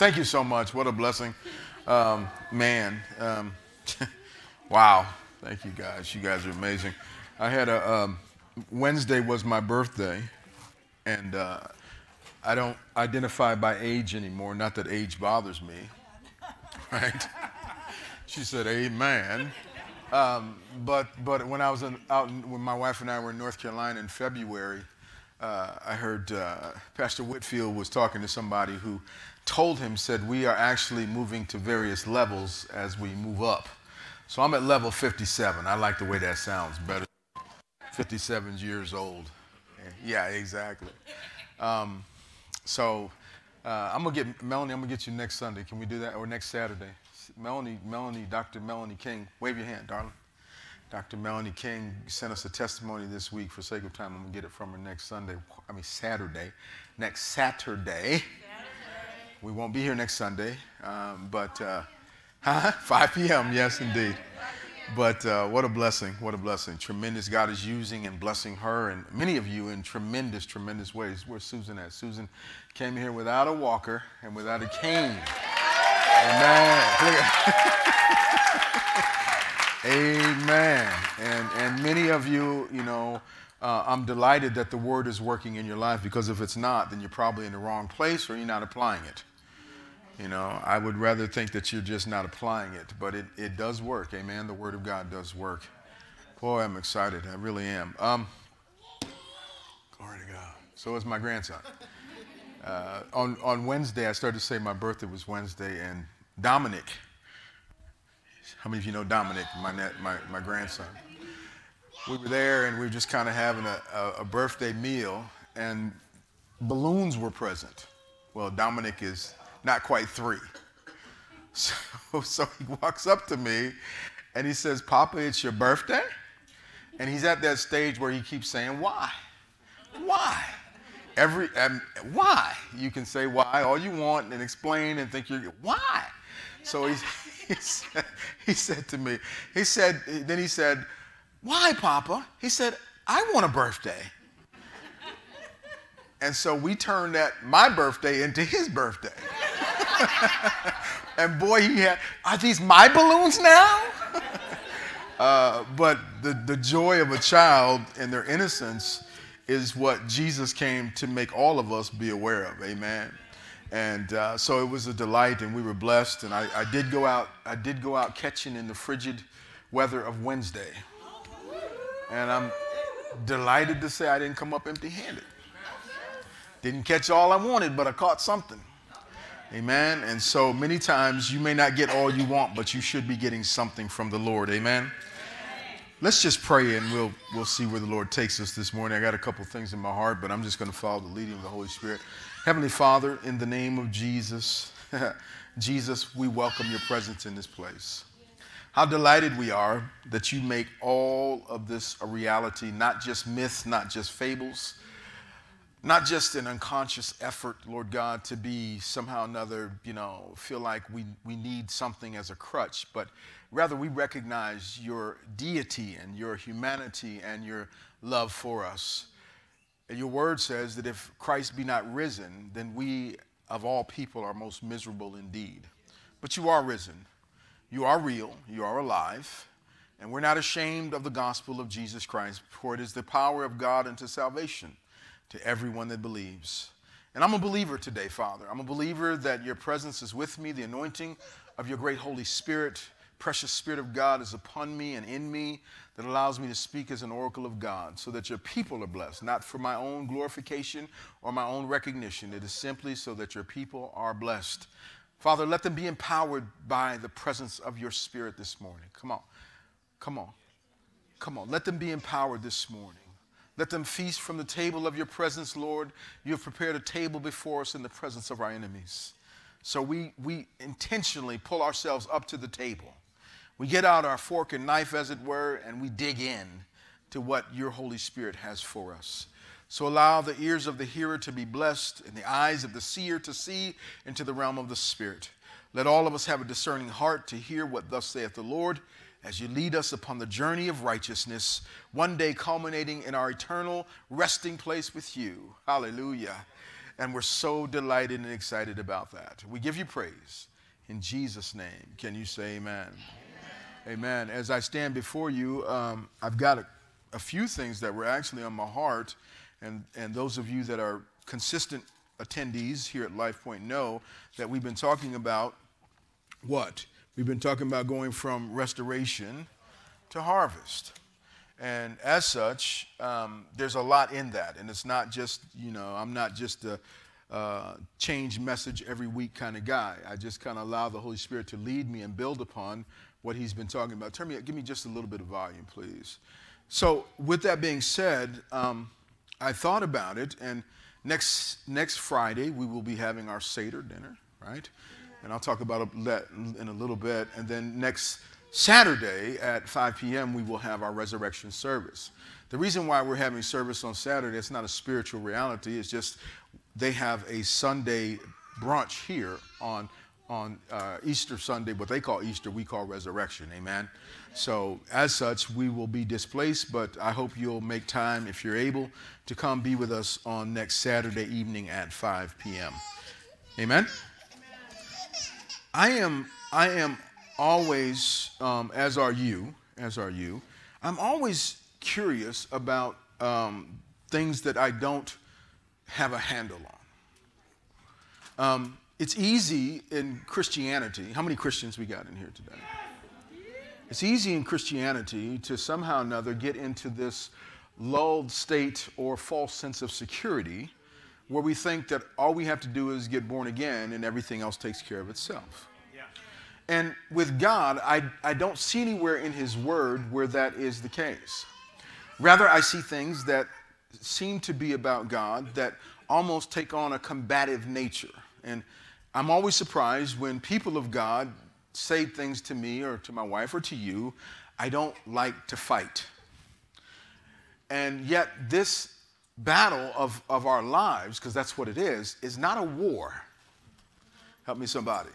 Thank you so much. What a blessing. Um, man, um, wow. Thank you guys. You guys are amazing. I had a, um, Wednesday was my birthday, and uh, I don't identify by age anymore. Not that age bothers me, right? She said, Amen. Um, but but when I was in, out when my wife and I were in North Carolina in February, uh, I heard uh, Pastor Whitfield was talking to somebody who told him said we are actually moving to various levels as we move up. So I'm at level 57. I like the way that sounds better. 57 years old. Yeah, exactly. Um, so uh, I'm gonna get Melanie. I'm gonna get you next Sunday. Can we do that or next Saturday? Melanie, Melanie, Dr. Melanie King. Wave your hand, darling. Dr. Melanie King sent us a testimony this week. For sake of time, I'm gonna get it from her next Sunday. I mean Saturday. Next Saturday. We won't be here next Sunday, um, but uh, 5 p.m. Yes, indeed. But uh, what a blessing! What a blessing! Tremendous God is using and blessing her and many of you in tremendous, tremendous ways. Where's Susan at? Susan came here without a walker and without a cane. Amen. Amen. And, and many of you, you know, uh, I'm delighted that the word is working in your life because if it's not, then you're probably in the wrong place or you're not applying it. You know, I would rather think that you're just not applying it, but it, it does work. Amen. The word of God does work. Boy, I'm excited. I really am. Um, glory to God. So is my grandson. Uh, on, on Wednesday, I started to say my birthday was Wednesday, and Dominic, how many of you know Dominic, my, net, my, my grandson? We were there, and we were just kind of having a, a, a birthday meal, and balloons were present. Well, Dominic is not quite three. So, so he walks up to me and he says, Papa, it's your birthday? And he's at that stage where he keeps saying, Why? Why? Every um, why? You can say why all you want and explain and think you're why. So he, he, said, he said to me, he said, then he said, Why, Papa? He said, I want a birthday. And so we turned that my birthday into his birthday. and boy, he had, are these my balloons now? uh, but the, the joy of a child and their innocence is what Jesus came to make all of us be aware of. Amen. And uh, so it was a delight, and we were blessed. And I, I, did go out. I did go out catching in the frigid weather of Wednesday. And I'm delighted to say I didn't come up empty-handed. Didn't catch all I wanted, but I caught something. Amen. And so many times you may not get all you want, but you should be getting something from the Lord. Amen. Let's just pray and we'll, we'll see where the Lord takes us this morning. I got a couple things in my heart, but I'm just going to follow the leading of the Holy Spirit. Heavenly Father, in the name of Jesus, Jesus, we welcome your presence in this place. How delighted we are that you make all of this a reality, not just myths, not just fables, not just an unconscious effort, Lord God, to be somehow another, you know, feel like we, we need something as a crutch, but rather we recognize your deity and your humanity and your love for us. And your word says that if Christ be not risen, then we of all people are most miserable indeed. But you are risen. You are real. You are alive. And we're not ashamed of the gospel of Jesus Christ, for it is the power of God unto salvation to everyone that believes. And I'm a believer today, Father. I'm a believer that your presence is with me, the anointing of your great Holy Spirit, precious Spirit of God is upon me and in me that allows me to speak as an oracle of God so that your people are blessed, not for my own glorification or my own recognition. It is simply so that your people are blessed. Father, let them be empowered by the presence of your Spirit this morning. Come on. Come on. Come on. Let them be empowered this morning. Let them feast from the table of your presence, Lord. You have prepared a table before us in the presence of our enemies. So we, we intentionally pull ourselves up to the table. We get out our fork and knife, as it were, and we dig in to what your Holy Spirit has for us. So allow the ears of the hearer to be blessed and the eyes of the seer to see into the realm of the Spirit. Let all of us have a discerning heart to hear what thus saith the Lord as you lead us upon the journey of righteousness, one day culminating in our eternal resting place with you. Hallelujah. And we're so delighted and excited about that. We give you praise. In Jesus' name, can you say amen? Amen. amen. As I stand before you, um, I've got a, a few things that were actually on my heart. And, and those of you that are consistent attendees here at LifePointe know that we've been talking about what? We've been talking about going from restoration to harvest. And as such, um, there's a lot in that. And it's not just, you know, I'm not just a uh, change message every week kind of guy. I just kind of allow the Holy Spirit to lead me and build upon what he's been talking about. Turn me, give me just a little bit of volume, please. So, with that being said, um, I thought about it, and next next Friday we will be having our Seder dinner, right? And I'll talk about that in a little bit. And then next Saturday at 5 p.m., we will have our resurrection service. The reason why we're having service on Saturday, it's not a spiritual reality, it's just they have a Sunday brunch here on, on uh, Easter Sunday, what they call Easter, we call resurrection. Amen. So, as such, we will be displaced, but I hope you'll make time, if you're able, to come be with us on next Saturday evening at 5 p.m. Amen. I am, I am always, um, as are you, as are you, I'm always curious about um, things that I don't have a handle on. Um, it's easy in Christianity. How many Christians we got in here today? It's easy in Christianity to somehow or another get into this lulled state or false sense of security where we think that all we have to do is get born again and everything else takes care of itself. Yeah. And with God, I, I don't see anywhere in His Word where that is the case. Rather, I see things that seem to be about God that almost take on a combative nature. And I'm always surprised when people of God say things to me or to my wife or to you, I don't like to fight. And yet, this battle of, of our lives, because that's what it is, is not a war. Help me, somebody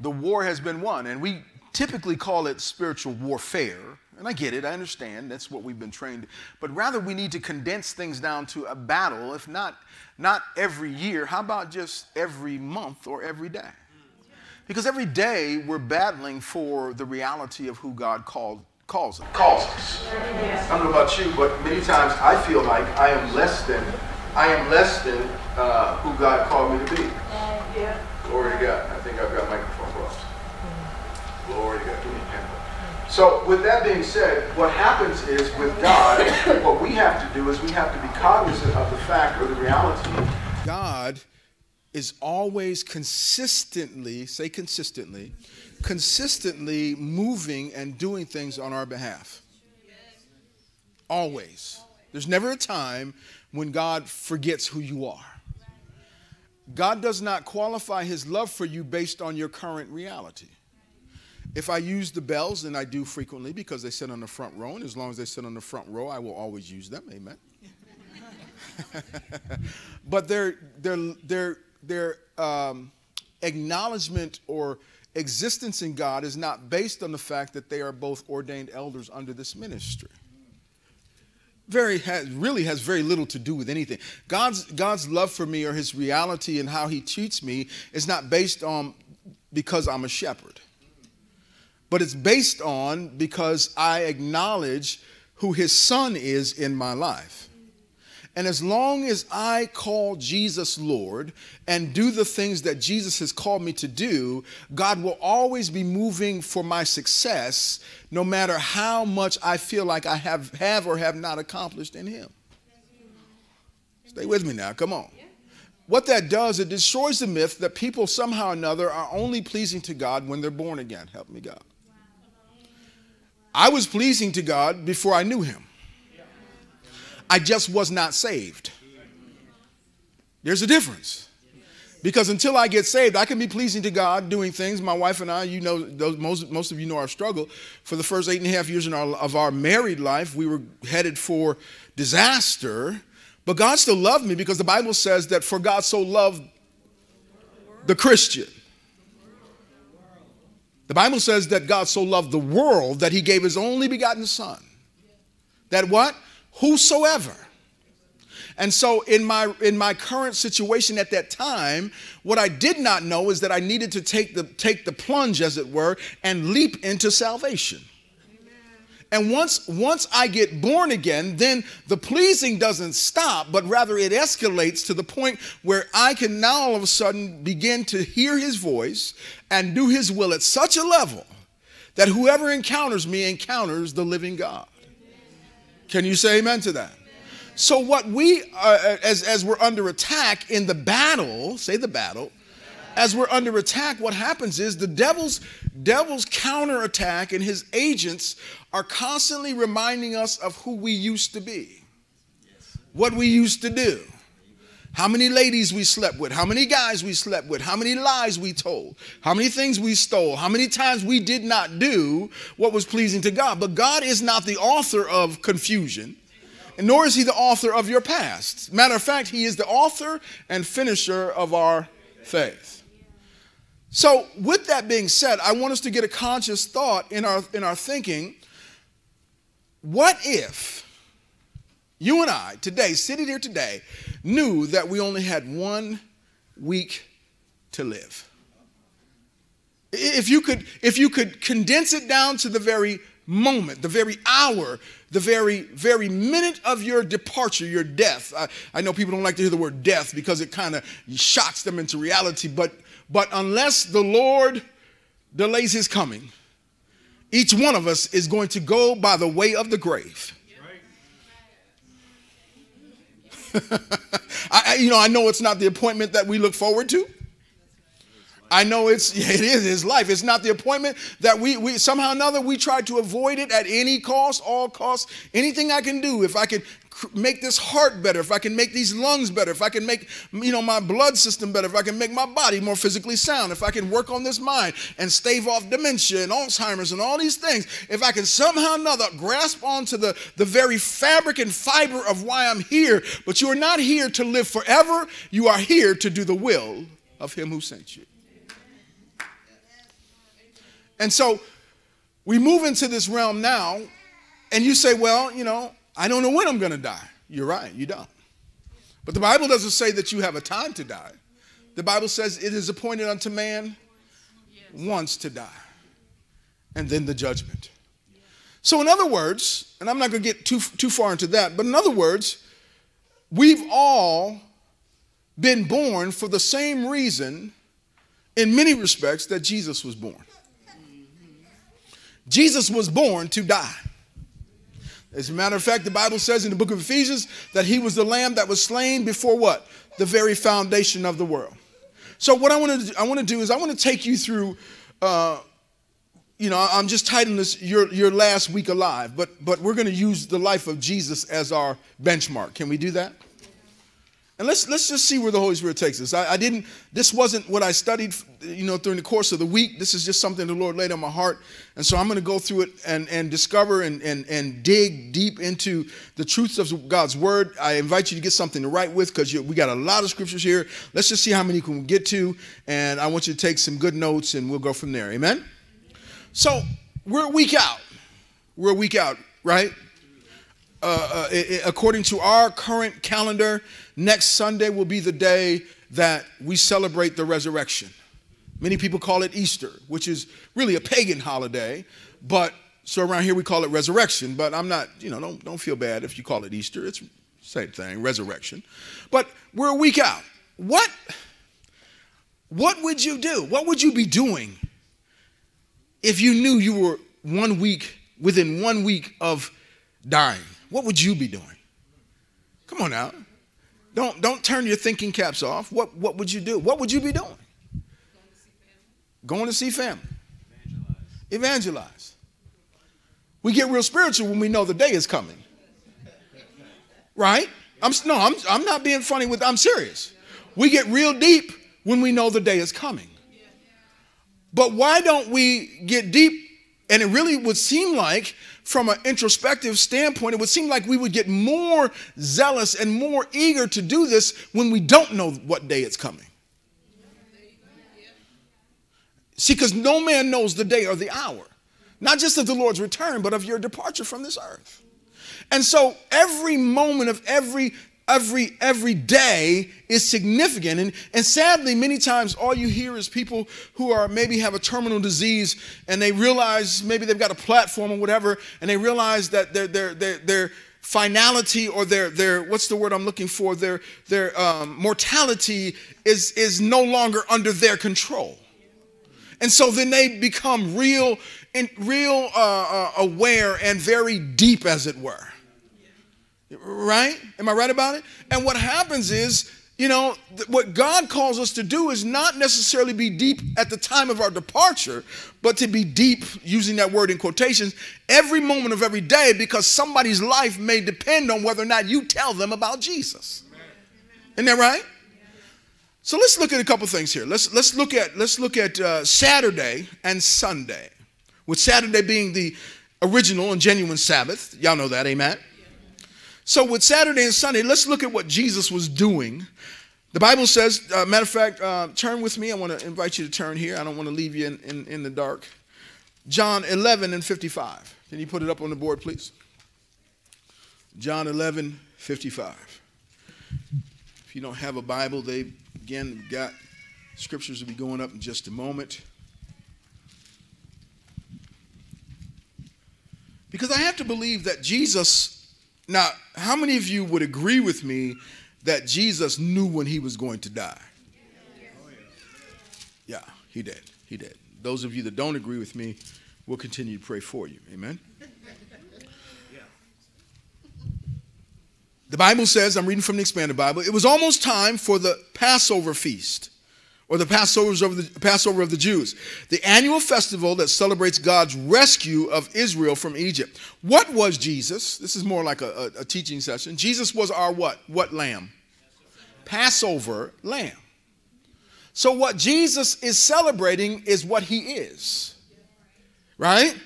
the war has been won. And we typically call it spiritual warfare. And I get it, I understand, that's what we've been trained. But rather, we need to condense things down to a battle, if not, not every year, how about just every month or every day? Because every day we're battling for the reality of who God called, calls us. Calls us. I don't know about you, but many times I feel like I am less than, I am less than uh, who God called me to be. Yeah. Glory to God. I think I've got microphone. Glory to God. So, with that being said, what happens is with God, what we have to do is we have to be cognizant of the fact or the reality. God is always consistently, say consistently, consistently moving and doing things on our behalf. Always. There's never a time when God forgets who you are. God does not qualify his love for you based on your current reality. If I use the bells, and I do frequently because they sit on the front row, and as long as they sit on the front row, I will always use them. Amen. but their their their their um, acknowledgement or existence in God is not based on the fact that they are both ordained elders under this ministry. Very has, really has very little to do with anything. God's God's love for me or His reality and how He treats me is not based on because I'm a shepherd but it's based on because I acknowledge who his son is in my life. And as long as I call Jesus Lord and do the things that Jesus has called me to do, God will always be moving for my success, no matter how much I feel like I have, have or have not accomplished in Him. Stay with me now, come on. What that does, it destroys the myth that people somehow or another are only pleasing to God when they're born again. Help me, God. I was pleasing to God before I knew Him. I just was not saved. There's a difference. Because until I get saved, I can be pleasing to God doing things. My wife and I, you know, those, most, most of you know our struggle. For the first eight and a half years our, of our married life, we were headed for disaster. But God still loved me because the Bible says that for God so loved the Christian the Bible says that God so loved the world that he gave his only begotten son. That what? Whosoever. And so in my in my current situation at that time, what I did not know is that I needed to take the take the plunge as it were and leap into salvation. And once once I get born again, then the pleasing doesn't stop, but rather it escalates to the point where I can now all of a sudden begin to hear his voice and do his will at such a level that whoever encounters me encounters the living God. Can you say amen to that? So what we uh, as as we're under attack in the battle, say the battle, as we're under attack, what happens is the devil's devil's counterattack and his agents are constantly reminding us of who we used to be, what we used to do, how many ladies we slept with, how many guys we slept with, how many lies we told, how many things we stole, how many times we did not do what was pleasing to God. But God is not the author of confusion, nor is He the author of your past. Matter of fact, He is the author and finisher of our faith. So, with that being said, I want us to get a conscious thought in our, in our thinking. What if you and I, today, sitting here today, knew that we only had one week to live? If you could, if you could condense it down to the very moment, the very hour, the very, very minute of your departure, your death. I, I know people don't like to hear the word death because it kind of shocks them into reality, but but unless the Lord delays his coming, each one of us is going to go by the way of the grave. I, you know, I know it's not the appointment that we look forward to. I know it's it is his life. It's not the appointment that we we somehow or another we try to avoid it at any cost, all costs. Anything I can do, if I can make this heart better, if I can make these lungs better, if I can make you know my blood system better, if I can make my body more physically sound, if I can work on this mind and stave off dementia and Alzheimer's and all these things, if I can somehow another grasp onto the, the very fabric and fiber of why I'm here, but you are not here to live forever, you are here to do the will of him who sent you. And so we move into this realm now, and you say, well, you know, I don't know when I'm going to die. You're right, you don't. But the Bible doesn't say that you have a time to die. The Bible says it is appointed unto man once to die, and then the judgment. So, in other words, and I'm not going to get too, too far into that, but in other words, we've all been born for the same reason, in many respects, that Jesus was born. Jesus was born to die. As a matter of fact, the Bible says in the book of Ephesians that he was the lamb that was slain before what? The very foundation of the world. So what I want to I want to do is I want to take you through uh, you know, I'm just titling this your, your last week alive, but, but we're going to use the life of Jesus as our benchmark. Can we do that? And let's, let's just see where the Holy Spirit takes us. I, I, didn't, this wasn't what I studied, you know, during the course of the week. This is just something the Lord laid on my heart. And so I'm going to go through it and, and discover and, and, and dig deep into the truths of God's word. I invite you to get something to write with because we got a lot of scriptures here. Let's just see how many can we get to. And I want you to take some good notes and we'll go from there. Amen? So we're a week out. We're a week out, right? Uh, uh, according to our current calendar, next Sunday will be the day that we celebrate the resurrection. Many people call it Easter, which is really a pagan holiday, but so around here we call it resurrection. But I'm not, you know, don't, don't feel bad if you call it Easter. It's same thing, resurrection. But we're a week out. What, what would you do? What would you be doing if you knew you were one week, within one week of dying? What would you be doing? Come on now. Don't, don't turn your thinking caps off. What, what would you do? What would you be doing? Going to see family. Evangelize. Evangelize. We get real spiritual when we know the day is coming. Right? I'm no, I'm I'm not being funny with I'm serious. We get real deep when we know the day is coming. But why don't we get deep and it really would seem like, from an introspective standpoint, it would seem like we would get more zealous and more eager to do this when we don't know what day it's coming. See, because no man knows the day or the hour, not just of the Lord's return, but of your departure from this earth. And so every moment of every every every day is significant. And, and sadly many times all you hear is people who are maybe have a terminal disease and they realize maybe they've got a platform or whatever and they realize that their their their, finality or their their what's the word I'm looking for? Their their um, mortality is is no longer under their control. And so then they become real and real uh, uh, aware and very deep as it were Right? Am I right about it? And what happens is, you know, what God calls us to do is not necessarily be deep at the time of our departure, but to be deep, using that word in quotations, every moment of every day because somebody's life may depend on whether or not you tell them about Jesus. Isn't that right? So let's look at a couple things here. Let's let's look at let's look at uh, Saturday and Sunday, with Saturday being the original and genuine Sabbath. Y'all know that, amen. So, with Saturday and Sunday, let's look at what Jesus was doing. The Bible says, uh, matter of fact, uh, turn with me. I want to invite you to turn here. I don't want to leave you in, in, in the dark. John 11 and 55. Can you put it up on the board, please? John 11, 55. If you don't have a Bible, they again got scriptures will be going up in just a moment. Because I have to believe that Jesus now, how many of you would agree with me that Jesus knew when he was going to die? Yeah, he did. He did. Those of you that don't agree with me, we'll continue to pray for you. Amen. The Bible says, I'm reading from the expanded Bible, it was almost time for the Passover feast or the Passovers of the Passover of the Jews, the annual festival that celebrates God's rescue of Israel from Egypt. What was Jesus? This is more like a, a, a teaching session. Jesus was our what? What lamb? Passover lamb. So what Jesus is celebrating is what he is. Right?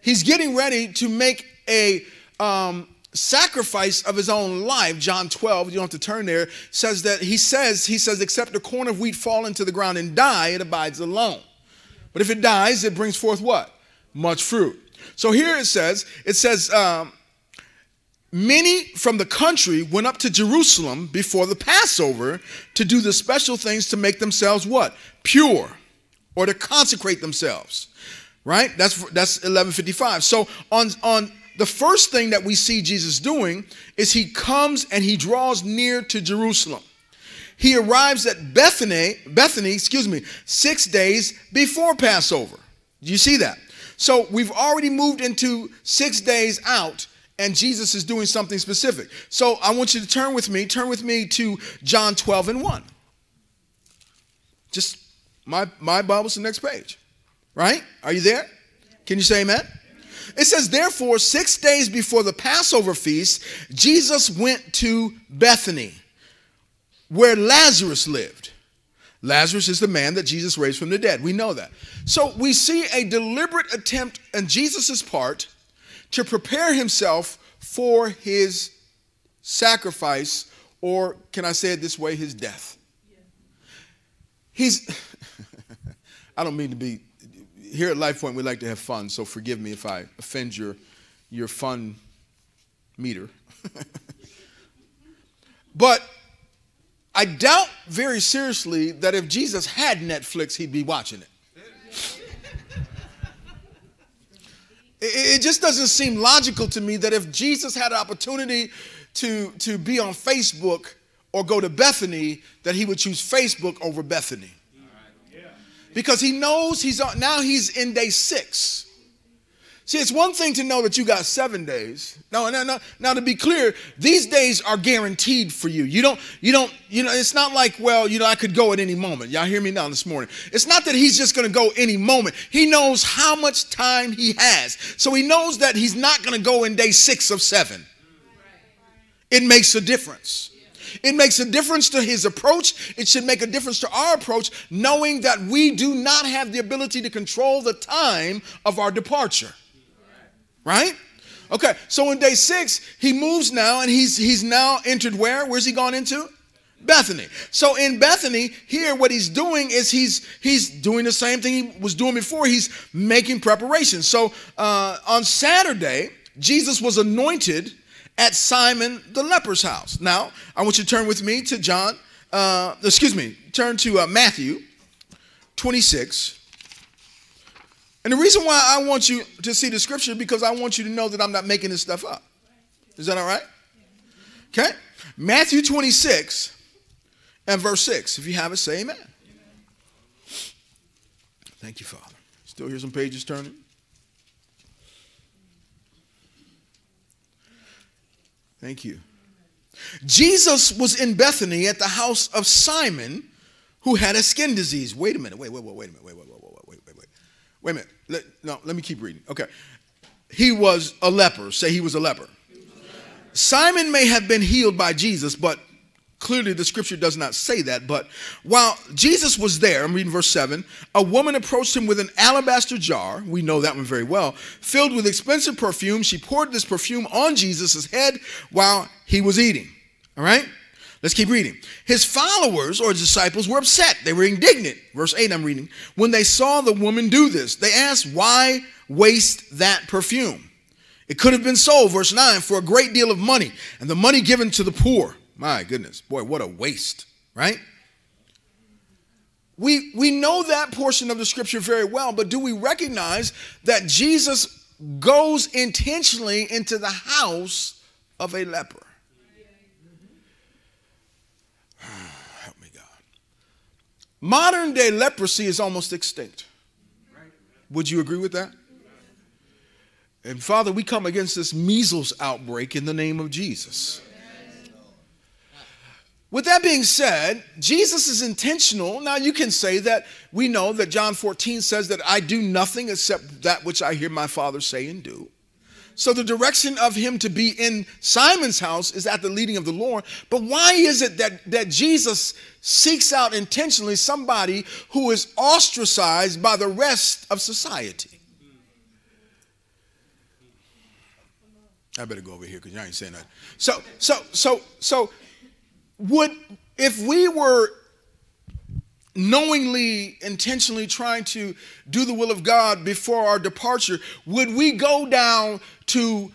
He's getting ready to make a um, sacrifice of his own life, John 12, you don't have to turn there, says that he says, he says, except a corn of wheat fall into the ground and die, it abides alone. But if it dies, it brings forth what? Much fruit. So here it says, it says, um, many from the country went up to Jerusalem before the Passover to do the special things to make themselves what? Pure or to consecrate themselves. Right? That's that's 1155. So on on the first thing that we see Jesus doing is he comes and he draws near to Jerusalem. He arrives at Bethany, Bethany, excuse me, 6 days before Passover. Do you see that? So we've already moved into 6 days out and Jesus is doing something specific. So I want you to turn with me, turn with me to John 12 and 1. Just my my Bible's the next page. Right? Are you there? Can you say amen? It says, therefore, six days before the Passover feast, Jesus went to Bethany, where Lazarus lived. Lazarus is the man that Jesus raised from the dead. We know that. So we see a deliberate attempt on Jesus' part to prepare himself for his sacrifice, or can I say it this way, his death. He's, I don't mean to be here at LifePointe, we like to have fun, so forgive me if I offend your, your fun meter. but I doubt very seriously that if Jesus had Netflix, he'd be watching it. It just doesn't seem logical to me that if Jesus had an opportunity to, to be on Facebook or go to Bethany, that he would choose Facebook over Bethany because he knows he's on, now he's in day six. See, it's one thing to know that you got seven days. No, no, no. Now, to be clear, these days are guaranteed for you. You don't, you don't, you know, it's not like, well, you know, I could go at any moment. Y'all hear me now this morning. It's not that he's just going to go any moment. He knows how much time he has. So he knows that he's not going to go in day six of seven. It makes a difference. It makes a difference to his approach. It should make a difference to our approach, knowing that we do not have the ability to control the time of our departure. Right? Okay, so in day six, he moves now and he's he's now entered where? Where's he gone into? Bethany. So in Bethany, here what he's doing is he's he's doing the same thing he was doing before. He's making preparations. So uh, on Saturday, Jesus was anointed at Simon the leper's house. Now, I want you to turn with me to John, uh, excuse me, turn to uh, Matthew 26. And the reason why I want you to see the scripture because I want you to know that I'm not making this stuff up. Is that all right? Okay. Matthew 26 and verse 6. If you have it, say amen. Thank you, Father. Still hear some pages turning? Thank you. Jesus was in Bethany at the house of Simon who had a skin disease. Wait a minute. Wait, wait, wait, wait a minute. Wait, wait, wait, wait, wait, wait, wait. Wait a minute. Let, no, let me keep reading. Okay. He was a leper. Say he was a leper. Simon may have been healed by Jesus, but clearly the scripture does not say that. But while Jesus was there, I'm reading verse 7, a woman approached him with an alabaster jar, we know that one very well, filled with expensive perfume. She poured this perfume on Jesus' head while he was eating. All right? Let's keep reading. His followers or disciples were upset. They were indignant. Verse 8, I'm reading. When they saw the woman do this, they asked, Why waste that perfume? It could have been sold, verse 9, for a great deal of money, and the money given to the poor. My goodness, boy, what a waste, right? We, we know that portion of the scripture very well, but do we recognize that Jesus goes intentionally into the house of a leper? Help me, God. Modern day leprosy is almost extinct. Would you agree with that? And Father, we come against this measles outbreak in the name of Jesus. With that being said, Jesus is intentional. Now, you can say that we know that John 14 says that I do nothing except that which I hear my Father say and do. So, the direction of him to be in Simon's house is at the leading of the Lord. But why is it that, that Jesus seeks out intentionally somebody who is ostracized by the rest of society? I better go over here because y'all ain't saying that. So, so, so, so, would if we were knowingly, intentionally trying to do the will of God before our departure, would we go down to?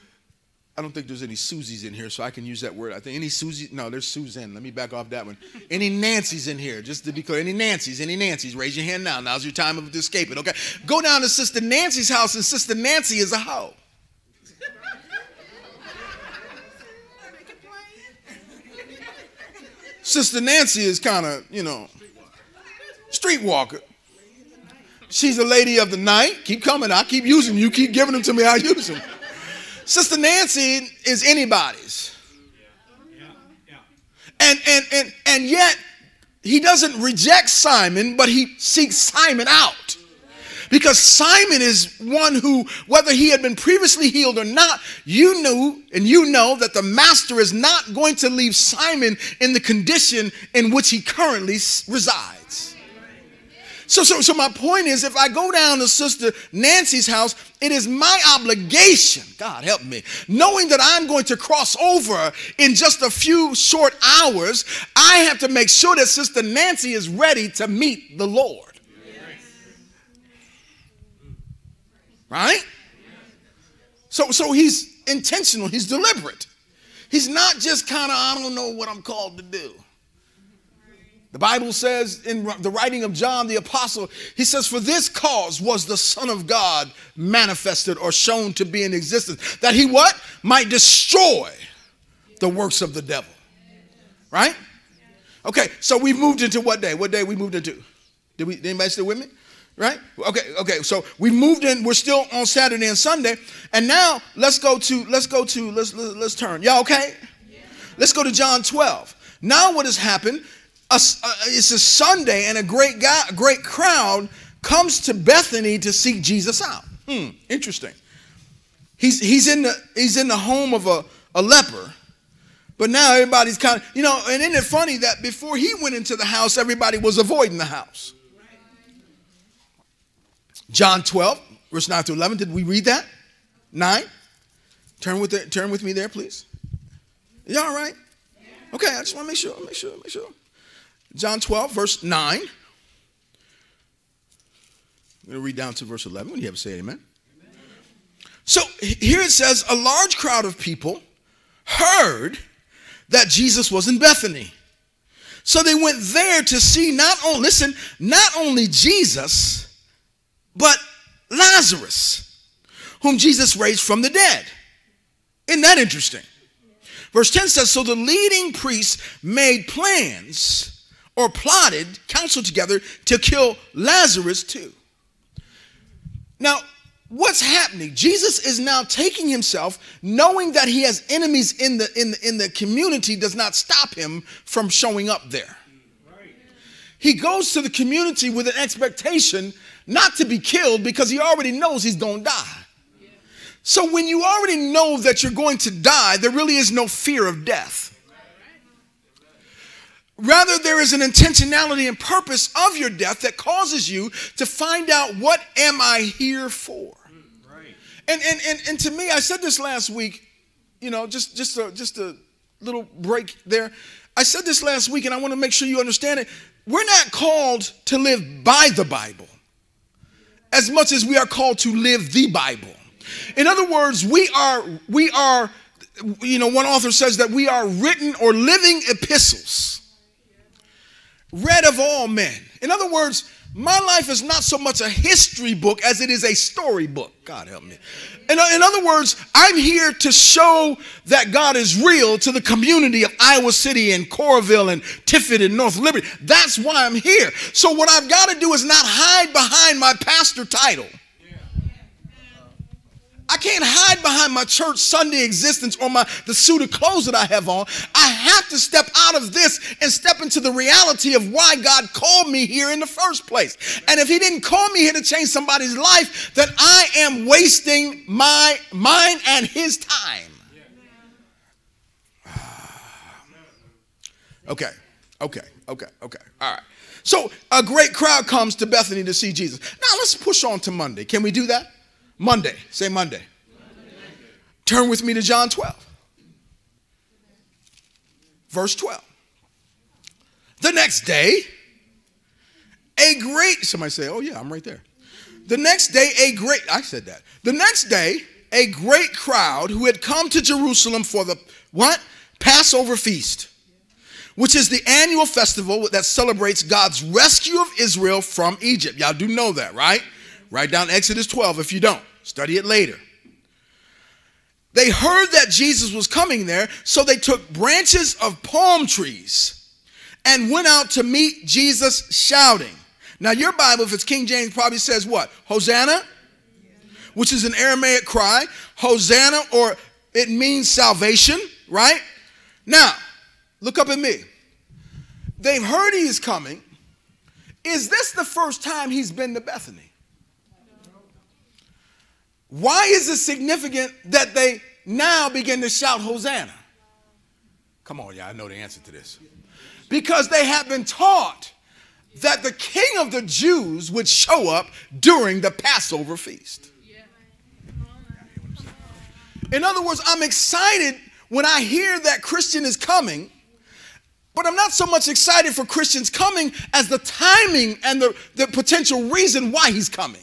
I don't think there's any Susies in here, so I can use that word. I think any Susie, no, there's Suzanne. Let me back off that one. Any Nancy's in here, just to be clear. Any Nancy's, any Nancy's, raise your hand now. Now's your time of escaping, okay? Go down to Sister Nancy's house, and Sister Nancy is a hoe. Sister Nancy is kind of, you know, streetwalker. She's a lady of the night. Keep coming. I keep using them. You keep giving them to me. I use them. Sister Nancy is anybody's. And, and, and, and yet, he doesn't reject Simon, but he seeks Simon out. Because Simon is one who, whether he had been previously healed or not, you knew and you know that the master is not going to leave Simon in the condition in which he currently resides. So, so, so my point is, if I go down to Sister Nancy's house, it is my obligation, God help me, knowing that I'm going to cross over in just a few short hours, I have to make sure that Sister Nancy is ready to meet the Lord. Right? So, so he's intentional, he's deliberate. He's not just kind of, I don't know what I'm called to do. The Bible says in the writing of John the Apostle, he says, For this cause was the Son of God manifested or shown to be in existence, that he what? Might destroy the works of the devil. Right? Okay, so we've moved into what day? What day we moved into? Did we anybody still with me? Right? Okay, okay. So we moved in. We're still on Saturday and Sunday, and now let's go to let's go to let's let's, let's turn. Y'all okay? Let's go to John 12. Now what has happened? A, a, it's a Sunday, and a great guy, a great crowd comes to Bethany to seek Jesus out. Hmm, interesting. He's he's in the he's in the home of a, a leper. But now everybody's kind of, you know, and isn't it funny that before he went into the house, everybody was avoiding the house? John 12, verse 9 to 11. Did we read that? 9? Turn with, the, turn with me there, please. You all right? Okay, I just want to make sure, make sure, make sure. John 12, verse 9. I'm going to read down to verse 11 when you have to say amen. amen. So here it says, a large crowd of people heard that Jesus was in Bethany. So they went there to see not only, listen, not only Jesus, but Lazarus, whom Jesus raised from the dead. Isn't that interesting? Verse 10 says So the leading priests made plans or plotted, counseled together to kill Lazarus too. Now, what's happening? Jesus is now taking himself, knowing that he has enemies in the, in the, in the community, does not stop him from showing up there. He goes to the community with an expectation not to be killed because he already knows he's going to die. So when you already know that you're going to die, there really is no fear of death. Rather, there is an intentionality and purpose of your death that causes you to find out what am I here for? And, and, and, and to me, I said this last week, you know, just, just, a, just a little break there. I said this last week, and I want to make sure you understand it. We're not called to live by the Bible as much as we are called to live the Bible. In other words, we are, we are, you know, one author says that we are written or living epistles, read of all men. In other words, my life is not so much a history book as it is a story book. God help me. In, in other words, I'm here to show that God is real to the community of Iowa City and Coralville and Tiffin and North Liberty. That's why I'm here. So, what I've got to do is not hide behind my pastor title. I can't hide behind my church Sunday existence or my the suit of clothes that I have on. I have to step out of this and step into the reality of why God called me here in the first place. And if he didn't call me here to change somebody's life, then I am wasting my mine and his time. Okay. Okay. Okay. Okay. All right. So a great crowd comes to Bethany to see Jesus. Now let's push on to Monday. Can we do that? Monday. Say Monday. Monday. Turn with me to John 12. Verse 12. The next day, a great, somebody say, oh yeah, I'm right there. The next day, a great, I said that. The next day, a great crowd who had come to Jerusalem for the what? Passover feast, which is the annual festival that celebrates God's rescue of Israel from Egypt. Y'all do know that, right? Write down Exodus 12 if you don't. Study it later. They heard that Jesus was coming there, so they took branches of palm trees and went out to meet Jesus shouting. Now, your Bible, if it's King James, probably says what? Hosanna, which is an Aramaic cry. Hosanna, or it means salvation, right? Now, look up at me. They've heard he is coming. Is this the first time he's been to Bethany? Why is it significant that they now begin to shout Hosanna? Come on, y'all, I know the answer to this. Because they have been taught that the king of the Jews would show up during the Passover feast. In other words, I'm excited when I hear that Christian is coming, but I'm not so much excited for Christians coming as the timing and the, the potential reason why he's coming.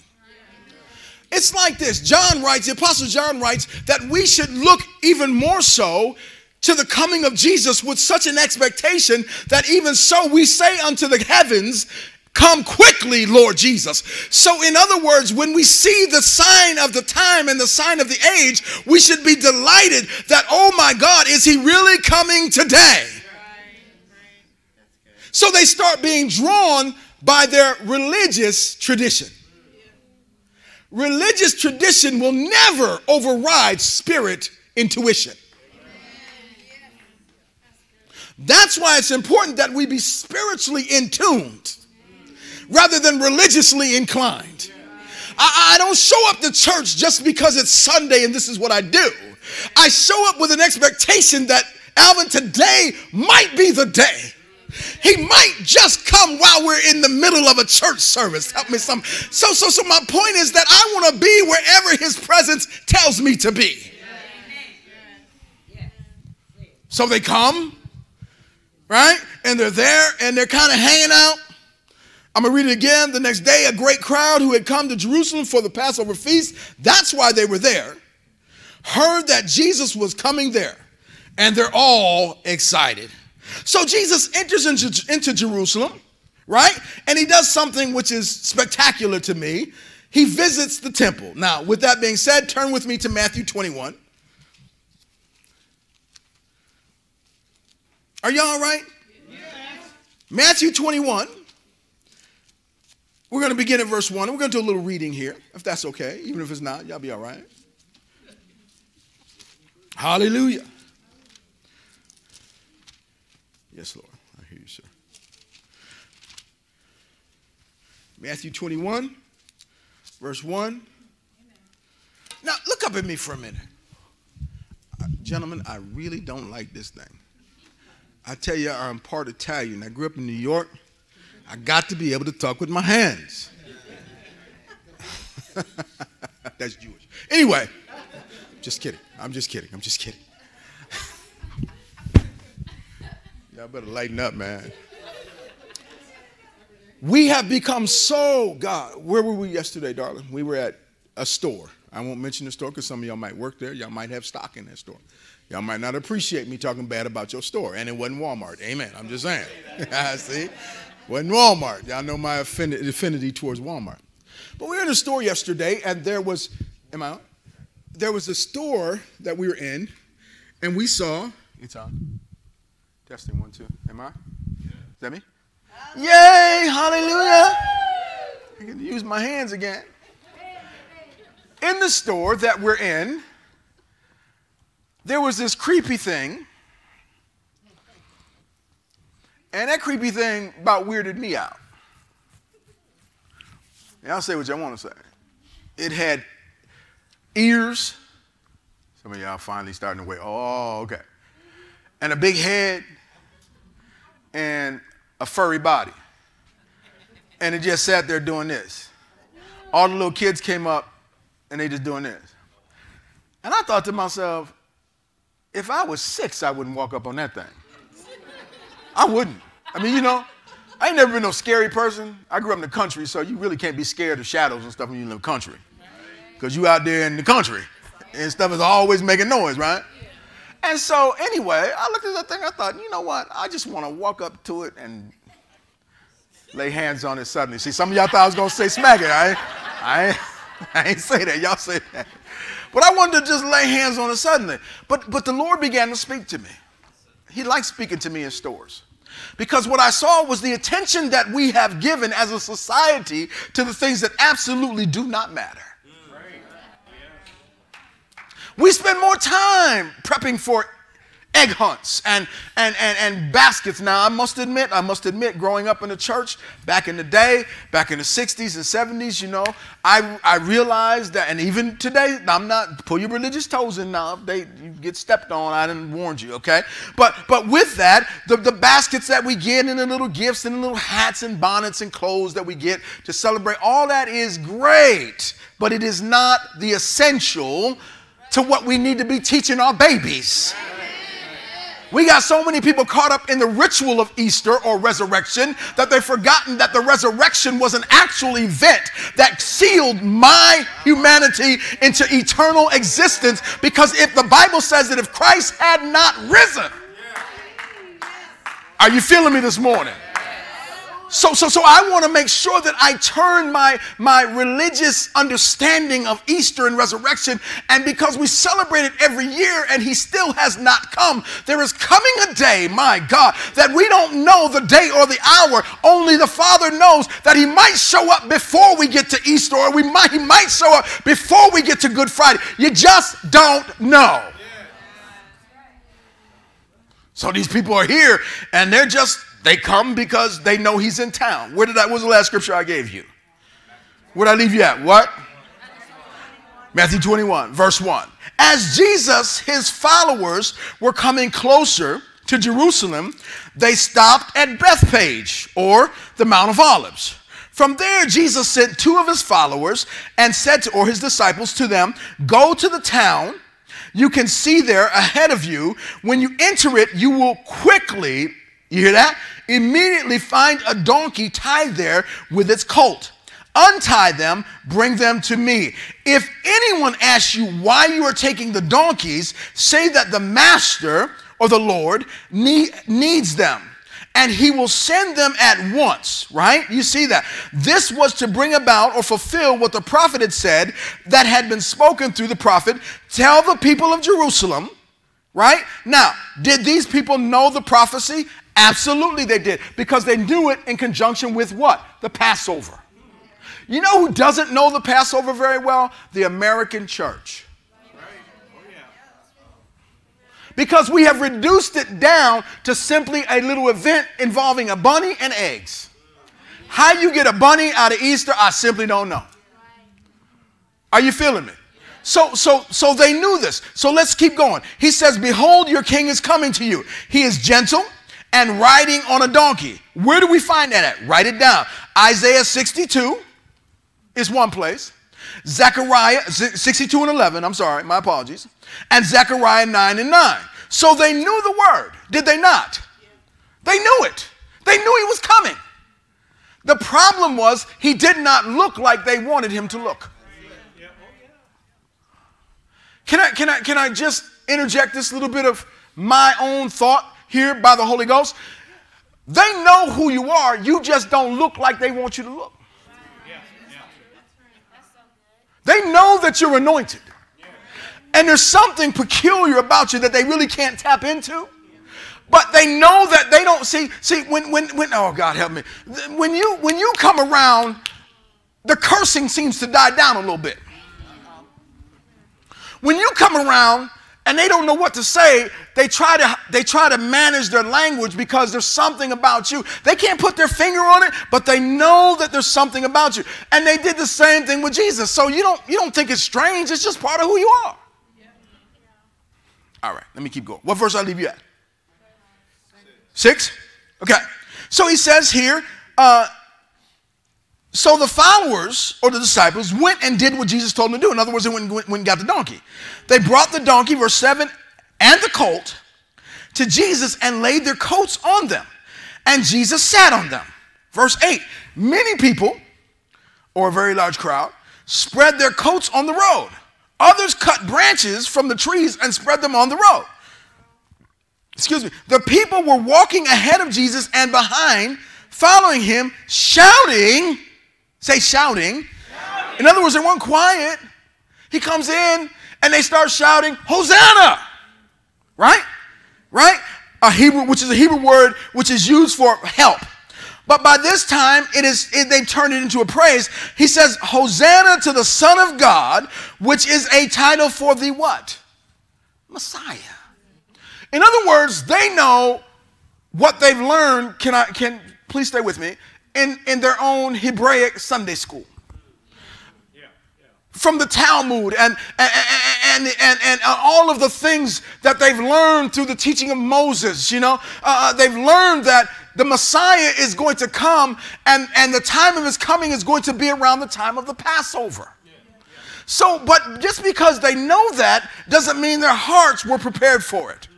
It's like this. John writes, the Apostle John writes, that we should look even more so to the coming of Jesus with such an expectation that even so we say unto the heavens, Come quickly, Lord Jesus. So, in other words, when we see the sign of the time and the sign of the age, we should be delighted that, oh my God, is he really coming today? So they start being drawn by their religious tradition. Religious tradition will never override spirit intuition. That's why it's important that we be spiritually in tuned rather than religiously inclined. I, I, don't show up to church just because it's Sunday and this is what I do. I show up with an expectation that, Alvin, today might be the day he might just come while we're in the middle of a church service. Help me some. So, so, so my point is that I want to be wherever his presence tells me to be. So they come, right? And they're there and they're kind of hanging out. I'm going to read it again. The next day, a great crowd who had come to Jerusalem for the Passover feast, that's why they were there, heard that Jesus was coming there and they're all excited. So Jesus enters into, into Jerusalem, right? And he does something which is spectacular to me. He visits the temple. Now, with that being said, turn with me to Matthew 21. Are y'all all right? Yes. Matthew 21. We're going to begin at verse 1. We're going to do a little reading here, if that's okay. Even if it's not, y'all be all right. Hallelujah. Yes, Lord. I hear you, sir. Matthew 21, verse 1. Now, look up at me for a minute. Uh, gentlemen, I really don't like this thing. I tell you, I'm part Italian. I grew up in New York. I got to be able to talk with my hands. That's Jewish. Anyway, just kidding. I'm just kidding. I'm just kidding. Y'all better lighten up, man. We have become so, God, where were we yesterday, darling? We were at a store. I won't mention the store because some of y'all might work there. Y'all might have stock in that store. Y'all might not appreciate me talking bad about your store. And it wasn't Walmart. Amen. I'm just saying. See? Wasn't Walmart. Y'all know my affinity towards Walmart. But we were in a store yesterday, and there was, am I on? There was a store that we were in, and we saw. It's on. Testing one, two. Am I? Is that me? Yay! Hallelujah! I can use my hands again. In the store that we're in, there was this creepy thing. And that creepy thing about weirded me out. And I'll say what y'all want to say. It had ears. Some of y'all finally starting to wait. Oh, okay. And a big head and a furry body. And it just sat there doing this. All the little kids came up and they just doing this. And I thought to myself, if I was six, I wouldn't walk up on that thing. I wouldn't. I mean, you know, I ain't never been no scary person. I grew up in the country, so you really can't be scared of shadows and stuff when you live in the country. Because you out there in the country and stuff is always making noise, right? And so, anyway, I looked at that thing. I thought, you know what? I just want to walk up to it and lay hands on it suddenly. See, some of y'all thought I was going to say smack it. I, I, I ain't say that. Y'all say that. But I wanted to just lay hands on it suddenly. But, but the Lord began to speak to me. He likes speaking to me in stores. Because what I saw was the attention that we have given as a society to the things that absolutely do not matter. We spend more time prepping for egg hunts and, and, and, and baskets. Now, I must admit, I must admit, growing up in the church back in the day, back in the 60s and 70s, you know, I, I realized that, and even today, I'm not, pull your religious toes in now. If they you get stepped on, I didn't warn you, okay? But, but with that, the, the baskets that we get and the little gifts and the little hats and bonnets and clothes that we get to celebrate, all that is great, but it is not the essential to what we need to be teaching our babies. We got so many people caught up in the ritual of Easter or resurrection that they've forgotten that the resurrection was an actual event that sealed my humanity into eternal existence. Because if the Bible says that if Christ had not risen, are you feeling me this morning? So, so, so I want to make sure that I turn my, my religious understanding of Easter and resurrection. And because we celebrate it every year and he still has not come, there is coming a day, my God, that we don't know the day or the hour. Only the Father knows that he might show up before we get to Easter or we might, he might show up before we get to Good Friday. You just don't know. So these people are here and they're just they come because they know he's in town. Where did I, what was the last scripture I gave you? Where did I leave you at? What? Matthew 21, verse 1. As Jesus, his followers, were coming closer to Jerusalem, they stopped at Bethphage, or the Mount of Olives. From there, Jesus sent two of his followers and said to, or his disciples to them, Go to the town you can see there ahead of you. When you enter it, you will quickly, you hear that? Immediately find a donkey tied there with its colt. Untie them, bring them to me. If anyone asks you why you are taking the donkeys, say that the master or the Lord need, needs them and he will send them at once, right? You see that. This was to bring about or fulfill what the prophet had said that had been spoken through the prophet. Tell the people of Jerusalem, right? Now, did these people know the prophecy? Absolutely they did, because they knew it in conjunction with what? The Passover. You know who doesn't know the Passover very well? The American church because we have reduced it down to simply a little event involving a bunny and eggs. How you get a bunny out of Easter, I simply don't know. Are you feeling me? So, so, so they knew this. So let's keep going. He says, Behold, your king is coming to you. He is gentle and riding on a donkey. Where do we find that at? Write it down. Isaiah 62 is one place. Zechariah 62 and 11, I'm sorry, my apologies. And Zechariah 9 and 9. So they knew the word, did they not? They knew it. They knew he was coming. The problem was he did not look like they wanted him to look. Can I, can I, can I just interject this little bit of my own thought here by the Holy Ghost? They know who you are, you just don't look like they want you to look. They know that you're anointed. And there's something peculiar about you that they really can't tap into. But they know that they don't see, see, when, when, when, oh God help me. When you, when you come around, the cursing seems to die down a little bit. When you come around, and they don't know what to say. They try to they try to manage their language because there's something about you. They can't put their finger on it but they know that there's something about you. And they did the same thing with jesus. So you don't you don't think it's strange. It's just part of who you are. All right let me keep going. What verse i leave you at? Six? Okay. So he says here uh, so the followers or the disciples went and did what Jesus told them to do. In other words, they went, went, went and got the donkey. They brought the donkey, verse 7, and the colt to Jesus and laid their coats on them. And Jesus sat on them. Verse 8 Many people, or a very large crowd, spread their coats on the road. Others cut branches from the trees and spread them on the road. Excuse me. The people were walking ahead of Jesus and behind, following him, shouting Say shouting. shouting. In other words, they weren't quiet. He comes in and they start shouting, Hosanna! Right? Right? A Hebrew, which is a Hebrew word which is used for help. But by this time, it is it, they've turned it into a praise. He says, Hosanna to the Son of God, which is a title for the what? Messiah. In other words, they know what they've learned. Can I can please stay with me? in, in their own Hebraic Sunday school. From the Talmud and, and, and, and, and, all of the things that they've learned through the teaching of Moses, you know, uh, uh, they've learned that the Messiah is going to come and, and the time of his coming is going to be around the time of the Passover. So, but just because they know that doesn't mean their hearts were prepared for it.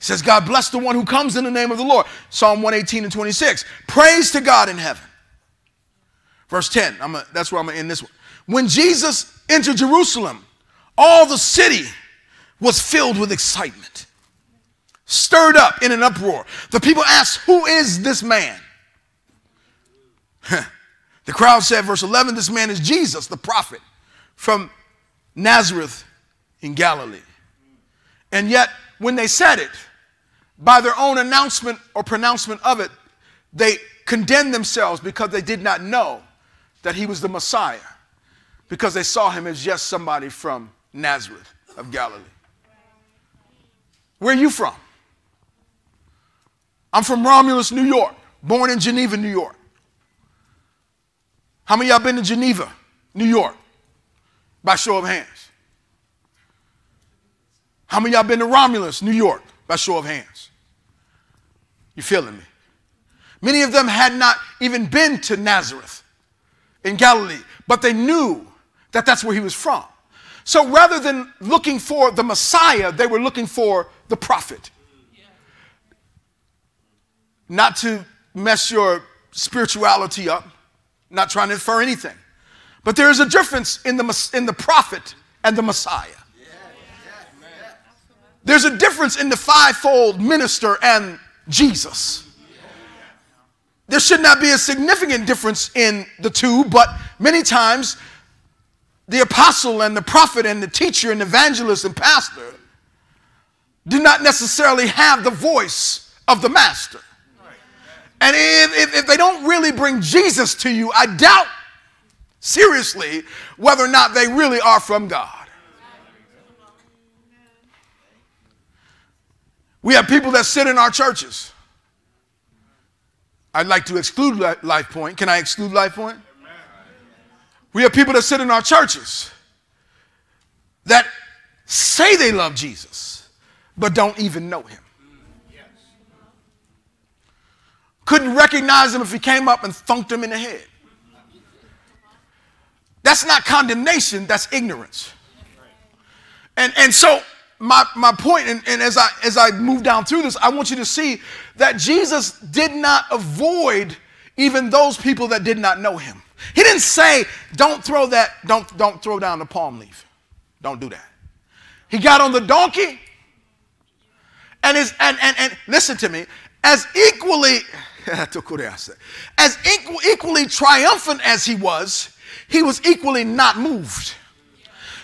He says, God bless the one who comes in the name of the Lord. Psalm 118 and 26. Praise to God in heaven. Verse 10, I'm a, that's where I'm going to end this one. When Jesus entered Jerusalem, all the city was filled with excitement, stirred up in an uproar. The people asked, Who is this man? the crowd said, verse 11, This man is Jesus, the prophet from Nazareth in Galilee. And yet, when they said it, by their own announcement or pronouncement of it, they condemned themselves because they did not know that he was the Messiah, because they saw him as just somebody from Nazareth of Galilee. Where are you from? I'm from Romulus, New York, born in Geneva, New York. How many y'all been to Geneva, New York? By show of hands. How many y'all been to Romulus, New York? By show of hands. You feeling me? Many of them had not even been to Nazareth in Galilee, but they knew that that's where he was from. So rather than looking for the Messiah, they were looking for the prophet. Not to mess your spirituality up, not trying to infer anything. But there is a difference in the, in the prophet and the Messiah. There's a difference in the fivefold minister and Jesus. There should not be a significant difference in the two, but many times the apostle and the prophet and the teacher and evangelist and pastor do not necessarily have the voice of the master. And if, if, if, they don't really bring Jesus to you, I doubt seriously whether or not they really are from God. We have people that sit in our churches. I'd like to exclude LifePointe. Can I exclude LifePointe? We have people that sit in our churches that say they love Jesus, but don't even know him. Couldn't recognize him if he came up and thunked him in the head. That's not condemnation, that's ignorance. And, and so my, my point, and, and as, I, as I move down through this, I want you to see that Jesus did not avoid even those people that did not know him. He didn't say, don't throw that, don't, don't throw down the palm leaf. Don't do that. He got on the donkey and is and, and, and listen to me, as equally as equal, equally triumphant as he was, he was equally not moved.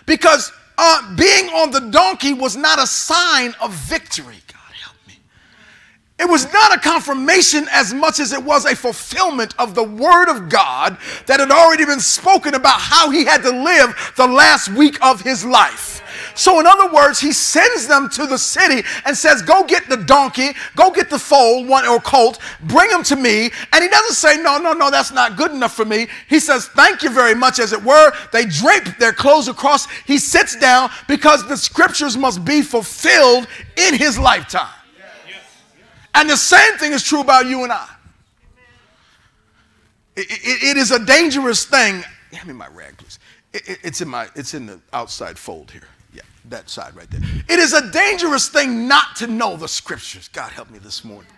Because uh, being on the donkey was not a sign of victory. God help me. It was not a confirmation as much as it was a fulfillment of the word of God that had already been spoken about how he had to live the last week of his life. So, in other words, he sends them to the city and says, Go get the donkey, go get the foal, one or colt, bring them to me. And he doesn't say, No, no, no, that's not good enough for me. He says, Thank you very much, as it were. They drape their clothes across. He sits down because the scriptures must be fulfilled in his lifetime. And the same thing is true about you and I. it, it, it is a dangerous thing. Hand me my rag, please. It, it's in my it's in the outside fold here that side right there. It is a dangerous thing not to know the scriptures. God help me this morning.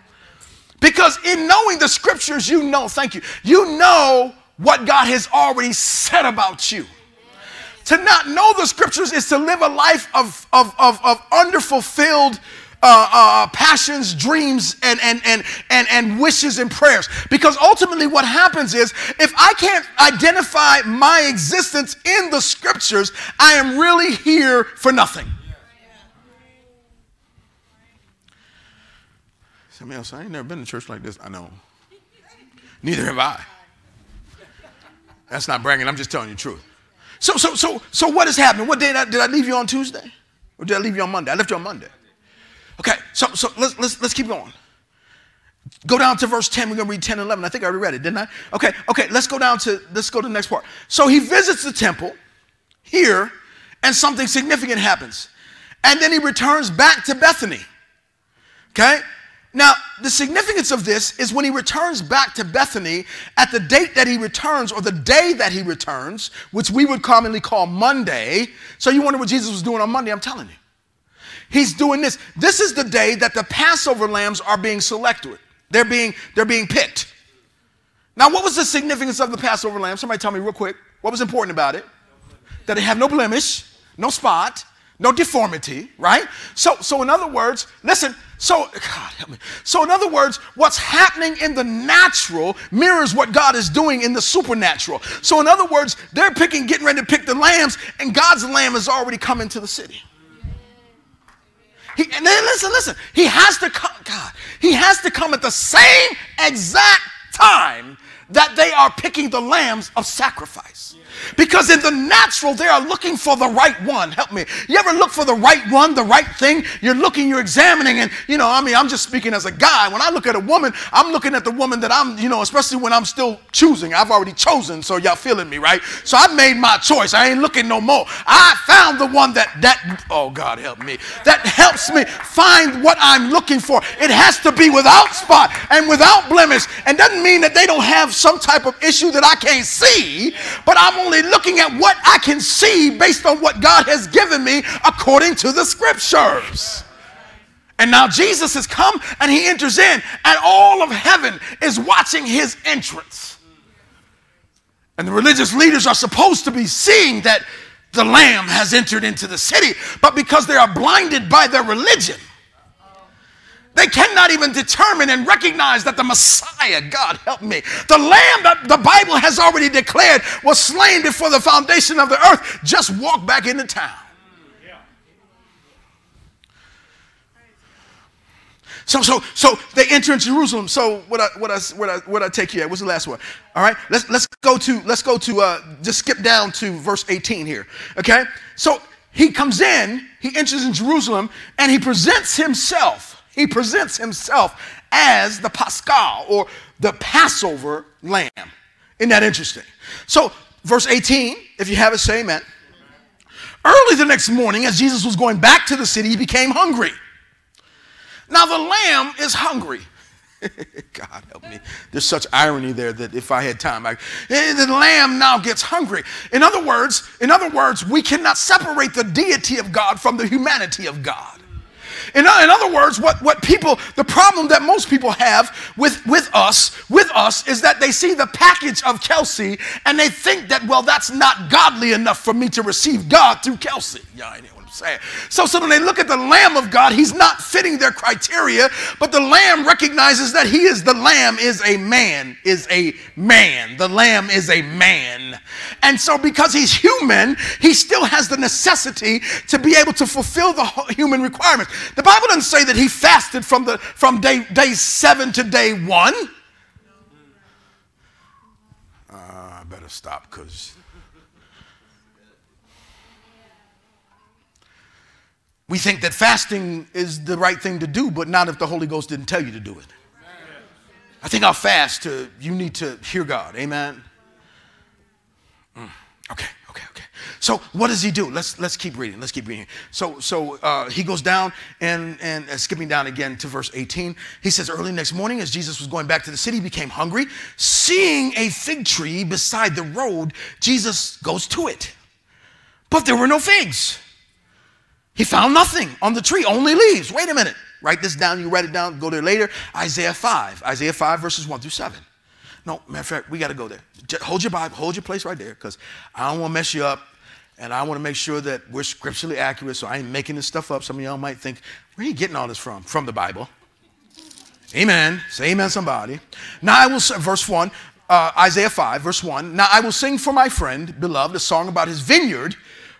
Because in knowing the scriptures, you know, thank you, you know what God has already said about you. To not know the scriptures is to live a life of, of, of, of underfulfilled uh, uh, passions, dreams, and, and, and, and, and wishes and prayers. Because ultimately, what happens is if I can't identify my existence in the scriptures, I am really here for nothing. Somebody else, I ain't never been to church like this. I know. Neither have I. That's not bragging, I'm just telling you the truth. So, so, so, so what is happening? What day did I, did I leave you on Tuesday? Or did I leave you on Monday? I left you on Monday. Okay, so, so let's, let's, let's keep going. Go down to verse 10. We're going to read 10 and 11. I think I already read it, didn't I? Okay, okay, let's go down to, let's go to the next part. So he visits the temple here, and something significant happens. And then he returns back to Bethany. Okay? Now, the significance of this is when he returns back to Bethany at the date that he returns or the day that he returns, which we would commonly call Monday. So you wonder what Jesus was doing on Monday? I'm telling you. He's doing this. This is the day that the Passover lambs are being selected. They're being, they're being picked. Now, what was the significance of the Passover lamb? Somebody tell me real quick. What was important about it? That they have no blemish, no spot, no deformity, right? So, so in other words, listen, so God help me. So in other words, what's happening in the natural mirrors what God is doing in the supernatural. So in other words, they're picking, getting ready to pick the lambs, and God's lamb has already come into the city. He, and then listen, listen. He has to come, God, he has to come at the same exact time that they are picking the lambs of sacrifice. Because in the natural, they are looking for the right one. Help me. You ever look for the right one, the right thing? You're looking, you're examining, and you know, I mean, I'm just speaking as a guy. When I look at a woman, I'm looking at the woman that I'm, you know, especially when I'm still choosing. I've already chosen, so y'all feeling me, right? So I've made my choice. I ain't looking no more. I found the one that that oh God help me. That helps me find what I'm looking for. It has to be without spot and without blemish. And doesn't mean that they don't have some type of issue that I can't see, but I'm only looking at what I can see based on what God has given me according to the scriptures. And now Jesus has come and he enters in, and all of heaven is watching his entrance. And the religious leaders are supposed to be seeing that the Lamb has entered into the city, but because they are blinded by their religion. They cannot even determine and recognize that the Messiah, God help me, the Lamb that the Bible has already declared was slain before the foundation of the earth, just walked back into town. So, so, so they enter into Jerusalem. So, what I, what I, what I, what I take you at? What's the last one? All right, let's let's go to let's go to uh, just skip down to verse 18 here. Okay, so he comes in, he enters in Jerusalem, and he presents himself. He presents himself as the Paschal or the Passover lamb. Isn't that interesting? So, verse 18, if you have it, say amen. Early the next morning, as Jesus was going back to the city, he became hungry. Now the lamb is hungry. God help me. There's such irony there that if I had time, I, eh, the lamb now gets hungry. In other words, in other words, we cannot separate the deity of God from the humanity of God. In, in other words, what, what people, the problem that most people have with, with us, with us, is that they see the package of Kelsey and they think that, well, that's not godly enough for me to receive God through Kelsey. Yeah, I saying. So, so when they look at the Lamb of God, he's not fitting their criteria, but the Lamb recognizes that he is the Lamb is a man, is a man. The Lamb is a man. And so because he's human, he still has the necessity to be able to fulfill the human requirements. The Bible doesn't say that he fasted from the from day, day seven to day one. Uh, I better stop because We think that fasting is the right thing to do, but not if the Holy Ghost didn't tell you to do it. I think I'll fast to, you need to hear God. Amen. Mm. Okay, okay, okay. So what does he do? Let's let's keep reading. Let's keep reading. So so uh, he goes down and and uh, skipping down again to verse 18. He says, early next morning, as Jesus was going back to the city, he became hungry. Seeing a fig tree beside the road, Jesus goes to it, but there were no figs. He found nothing on the tree, only leaves. Wait a minute. Write this down. You write it down. Go there later. Isaiah 5. Isaiah 5, verses 1 through 7. No, matter of fact, we got to go there. Just hold your Bible, hold your place right there, because I don't want to mess you up. And I want to make sure that we're scripturally accurate, so I ain't making this stuff up. Some of y'all might think, where are you getting all this from? From the Bible. Amen. Say amen, somebody. Now I will, verse 1, uh, Isaiah 5, verse 1. Now I will sing for my friend, beloved, a song about his vineyard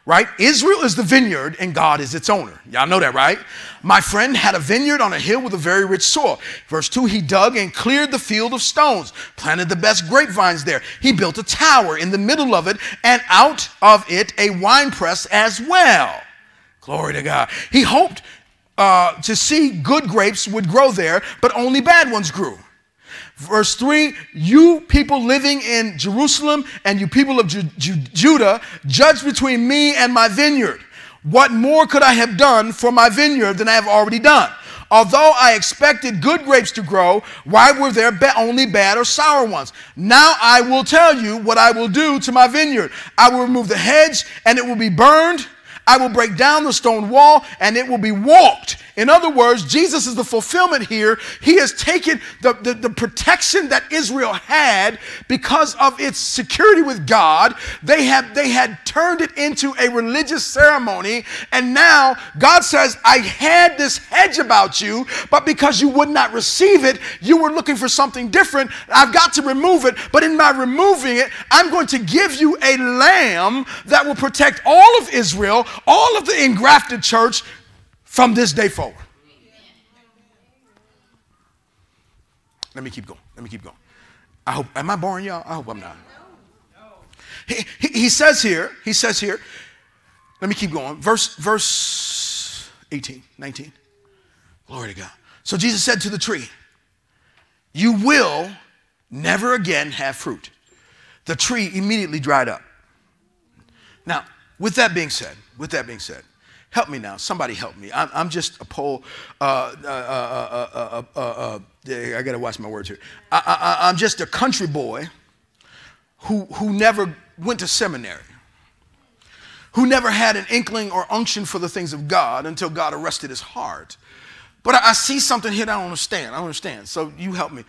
right? Israel is the vineyard and God is its owner. Y'all know that, right? My friend had a vineyard on a hill with a very rich soil. Verse 2 He dug and cleared the field of stones, planted the best grapevines there. He built a tower in the middle of it, and out of it a winepress as well. Glory to God. He hoped uh, to see good grapes would grow there, but only bad ones grew. Verse 3 You people living in Jerusalem and you people of Ju- Ju- Judah, judge between me and my vineyard. What more could I have done for my vineyard than I have already done? Although I expected good grapes to grow, why were there only bad or sour ones? Now I will tell you what I will do to my vineyard. I will remove the hedge and it will be burned. I will break down the stone wall and it will be walked in other words, Jesus is the fulfillment here. He has taken the, the, the, protection that Israel had because of its security with God. They, have, they had turned it into a religious ceremony. And now God says, I had this hedge about you, but because you would not receive it, you were looking for something different. I've got to remove it. But in my removing it, I'm going to give you a lamb that will protect all of Israel, all of the engrafted church from this day forward. Let me keep going. Let me keep going. I hope, am I boring y'all? I hope I'm not. He, he, he says here, he says here, let me keep going. Verse, verse 18, 19. Glory to God. So Jesus said to the tree, You will never again have fruit. The tree immediately dried up. Now, with that being said, with that being said, Help me now. Somebody help me. I'm, I'm just a pole. Uh, uh, uh, I got to watch my words here. I, am just a country boy who, who never went to seminary, who never had an inkling or unction for the things of God until God arrested his heart. But I, I see something here that I don't understand. I don't understand. So you help me.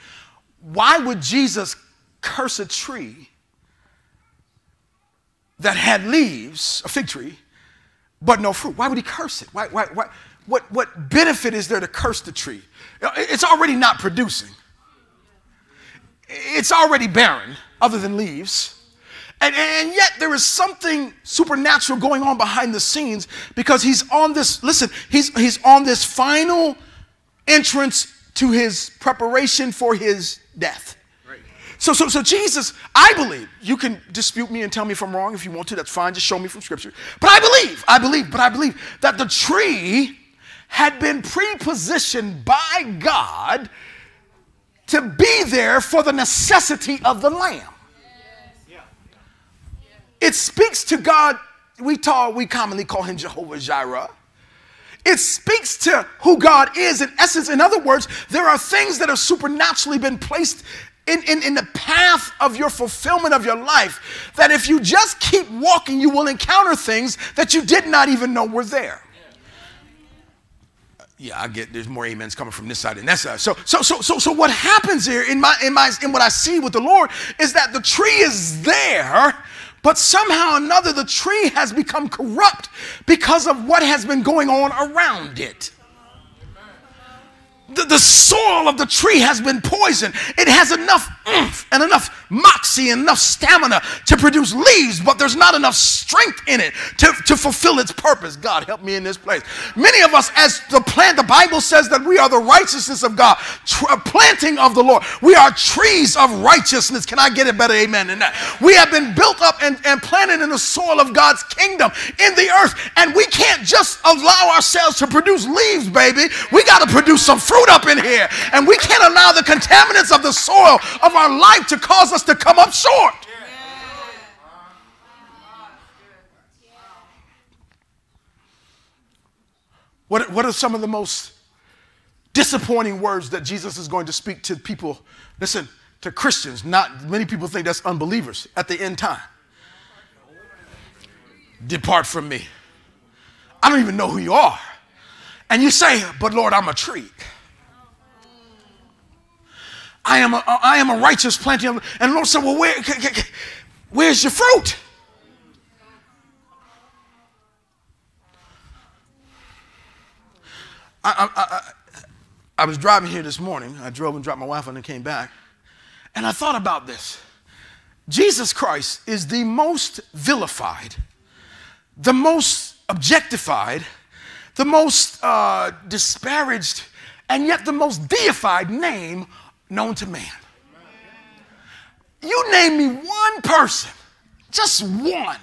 Why would Jesus curse a tree that had leaves, a fig tree, but no fruit? Why would he curse it? Why, why, why, what, what benefit is there to curse the tree? It's already not producing, it's already barren, other than leaves. And, and, yet there is something supernatural going on behind the scenes because he's on this, listen, he's, he's on this final entrance to his preparation for his death. So, so, so Jesus, I believe, you can dispute me and tell me if I'm wrong if you want to, that's fine, just show me from scripture. But I believe, I believe, but I believe that the tree had been pre-positioned by God to be there for the necessity of the lamb. It speaks to God, we, talk, we commonly call him Jehovah Jireh. It speaks to who God is in essence. In other words, there are things that have supernaturally been placed in, in, in the path of your fulfillment of your life that if you just keep walking, you will encounter things that you did not even know were there. Yeah, I get there's more amens coming from this side and that side. So, so, so, so, so what happens here in my in my in what I see with the Lord is that the tree is there, but somehow another the tree has become corrupt because of what has been going on around it the, the soil of the tree has been poisoned. It has enough oomph and enough moxie and enough stamina to produce leaves, but there's not enough strength in it to, to fulfill its purpose. God, help me in this place. Many of us, as the plant, the Bible says that we are the righteousness of God, tr- uh, planting of the Lord. We are trees of righteousness. Can I get it better? Amen. Than that. We have been built up and, and planted in the soil of God's kingdom in the earth, and we can't just allow ourselves to produce leaves, baby. We got to produce some fruit up in here, and we can't allow the contaminants of the soil of our life to cause us to come up short. What, what are some of the most disappointing words that Jesus is going to speak to people? Listen, to Christians, not many people think that's unbelievers at the end time. Depart from me. I don't even know who you are. And you say, but Lord, I'm a tree. I am a, I am a righteous planting. And the Lord said, Well, where, where's your fruit? I, I, I, I, was driving here this morning. I drove and dropped my wife and then came back. And I thought about this. Jesus Christ is the most vilified, the most objectified, the most uh, disparaged, and yet the most deified name known to man. You name me one person, just one.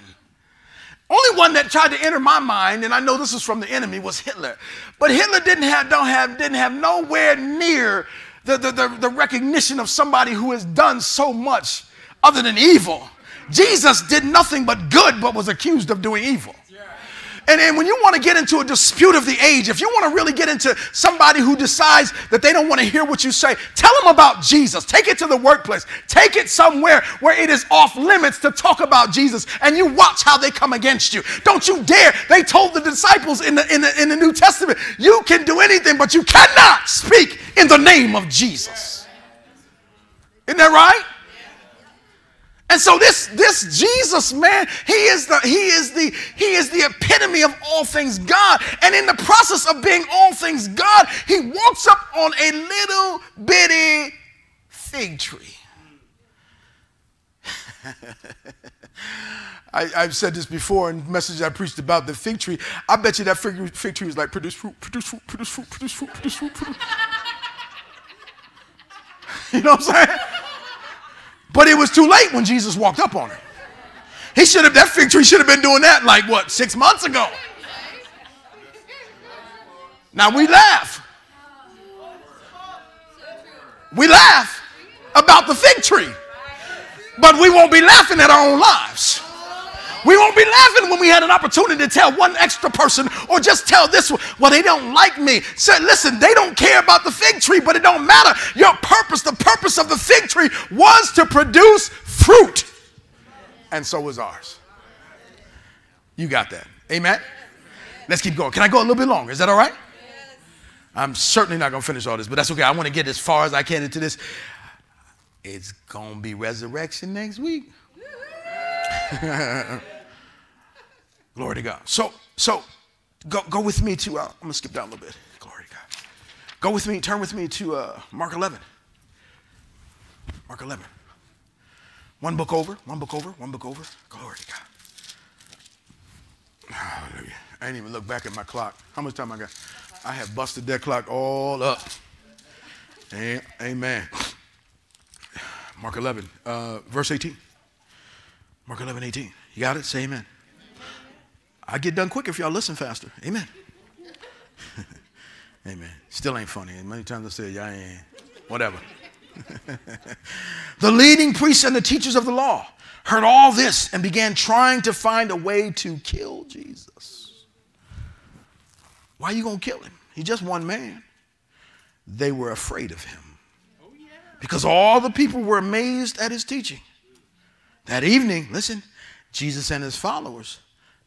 Only one that tried to enter my mind, and I know this was from the enemy, was Hitler. But Hitler didn't have, don't have, didn't have nowhere near the, the, the, the recognition of somebody who has done so much other than evil. Jesus did nothing but good, but was accused of doing evil. And, and when you want to get into a dispute of the age, if you want to really get into somebody who decides that they don't want to hear what you say, tell them about Jesus. Take it to the workplace. Take it somewhere where it is off limits to talk about Jesus and you watch how they come against you. Don't you dare. They told the disciples in the, in the, in the New Testament, you can do anything, but you cannot speak in the name of Jesus. Isn't that right? And so this this Jesus man, he is the he is the he is the epitome of all things God. And in the process of being all things God, he walks up on a little bitty fig tree. I, have said this before in messages I preached about the fig tree. I bet you that fig, fig tree is like produce fruit, produce fruit, produce fruit, produce fruit, produce fruit. Produce. you know what I'm saying? But it was too late when Jesus walked up on it. He should have, that fig tree should have been doing that like what, six months ago. Now we laugh. We laugh about the fig tree, but we won't be laughing at our own lives. We won't be laughing when we had an opportunity to tell one extra person or just tell this one, well, they don't like me. Say, listen, they don't care about the fig tree, but it don't matter. Your purpose, the purpose of the fig tree was to produce fruit. And so was ours. You got that. Amen? Let's keep going. Can I go a little bit longer? Is that all right? I'm certainly not going to finish all this, but that's okay. I want to get as far as I can into this. It's going to be resurrection next week. Glory to God. So, so go, go with me to, uh, I'm going to skip down a little bit. Glory to God. Go with me, turn with me to uh, Mark 11. Mark 11. One book over, one book over, one book over. Glory to God. Hallelujah. I didn't even look back at my clock. How much time I got? I have busted that clock all up. Amen. Mark 11, uh, verse 18. Mark 11, 18. You got it? Say amen. I get done quick if y'all listen faster. Amen. amen. Still ain't funny. Many times I say, yeah, ain't. Whatever. the leading priests and the teachers of the law heard all this and began trying to find a way to kill Jesus. Why are you going to kill him? He's just one man. They were afraid of him oh, because all the people were amazed at his teaching. That evening, listen, Jesus and his followers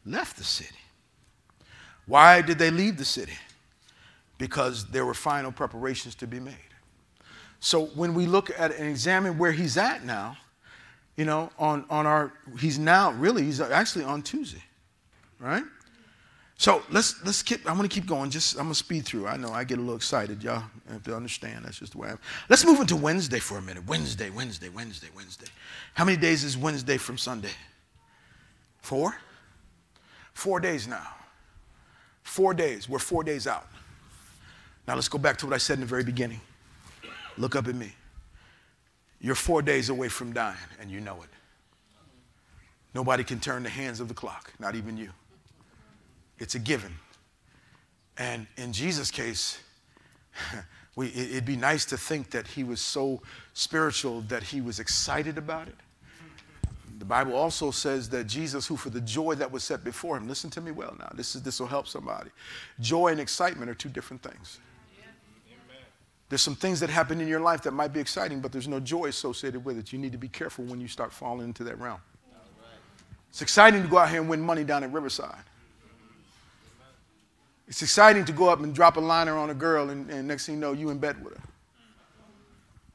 left the city. Why did they leave the city? Because there were final preparations to be made. So when we look at and examine where he's at now, you know, on, on our, he's now, really, he's actually on Tuesday, right? So let's, let's keep, I'm to keep going. Just, I'm to speed through. I know I get a little excited. Y'all have to understand. That's just the way I am. Let's move into Wednesday for a minute. Wednesday, Wednesday, Wednesday, Wednesday. How many days is Wednesday from Sunday? Four? Four days now. Four days. We're four days out. Now let's go back to what I said in the very beginning. Look up at me. You're four days away from dying, and you know it. Nobody can turn the hands of the clock, not even you. It's a given. And in Jesus' case, we, it'd be nice to think that he was so spiritual that he was excited about it. The Bible also says that Jesus, who for the joy that was set before him, listen to me well now, this, is, this will help somebody. Joy and excitement are two different things. There's some things that happen in your life that might be exciting, but there's no joy associated with it. You need to be careful when you start falling into that realm. It's exciting to go out here and win money down at Riverside. It's exciting to go up and drop a liner on a girl, and, and next thing you know, you in bed with her.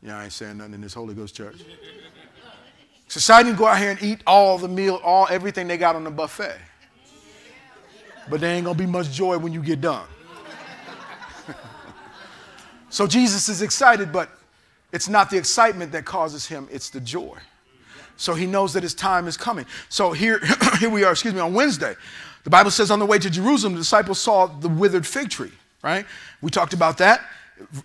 Yeah, I ain't saying nothing in this Holy Ghost church. It's exciting to go out here and eat all the meal, all everything they got on the buffet. But there ain't gonna be much joy when you get done. So Jesus is excited, but it's not the excitement that causes him, it's the joy. So he knows that his time is coming. So here, here we are, excuse me, on Wednesday. The Bible says on the way to Jerusalem, the disciples saw the withered fig tree, right? We talked about that.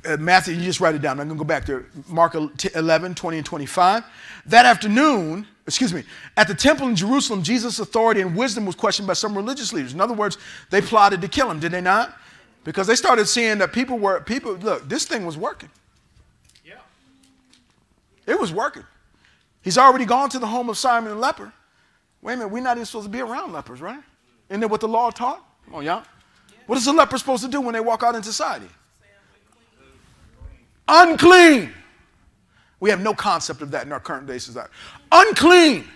Uh, Matthew, you just write it down. I'm going to go back there. Mark 11, 20, and 25. That afternoon, excuse me, at the temple in Jerusalem, Jesus' authority and wisdom was questioned by some religious leaders. In other words, they plotted to kill him, did they not? Because they started seeing that people were, people, look, this thing was working. Yeah. It was working. He's already gone to the home of Simon the leper. Wait a minute, we're not even supposed to be around lepers, right? Isn't that what the law taught? Come on, y'all. What is a leper supposed to do when they walk out in society? Unclean. We have no concept of that in our current day society. Unclean.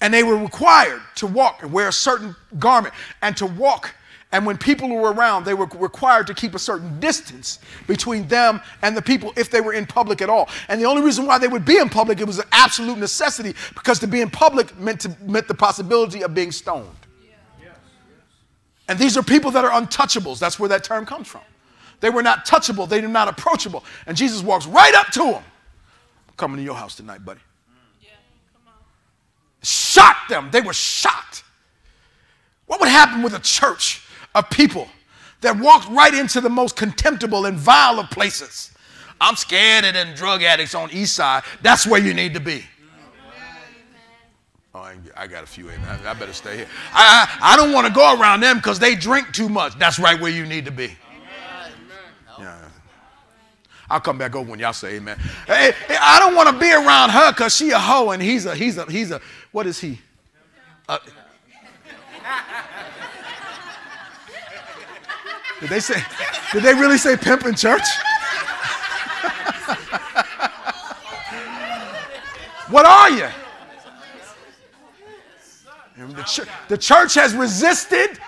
And they were required to walk and wear a certain garment and to walk and when people were around, they were required to keep a certain distance between them and the people if they were in public at all. And the only reason why they would be in public, it was an absolute necessity because to be in public meant, to, meant the possibility of being stoned. And these are people that are untouchables. That's where that term comes from. They were not touchable, they were not approachable. And Jesus walks right up to them. I'm coming to your house tonight, buddy. Shocked them. They were shocked. What would happen with a church of people that walked right into the most contemptible and vile of places. I'm scared of them drug addicts on East Side. That's where you need to be. Oh, I got a few in. I, I better stay here. I, I, I don't want to go around them because they drink too much. That's right where you need to be. Yeah. I'll come back over when y'all say amen. Hey, I don't want to be around her because she a hoe and he's a, he's a, he's a, what is he? Uh, Did they say, did they really say pimp in church? what are you? The, ch- the church has resisted,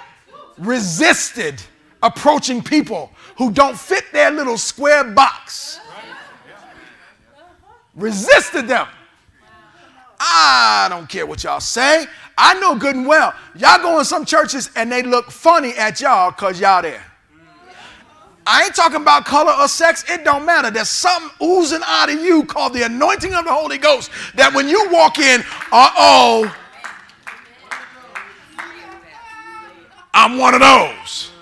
resisted approaching people who don't fit their little square box. Resisted them. I don't care what y'all say. I know good and well. Y'all go in some churches and they look funny at y'all because y'all there. I ain't talking about color or sex. It don't matter. There's something oozing out of you called the anointing of the Holy Ghost that when you walk in, uh oh, I'm one of those.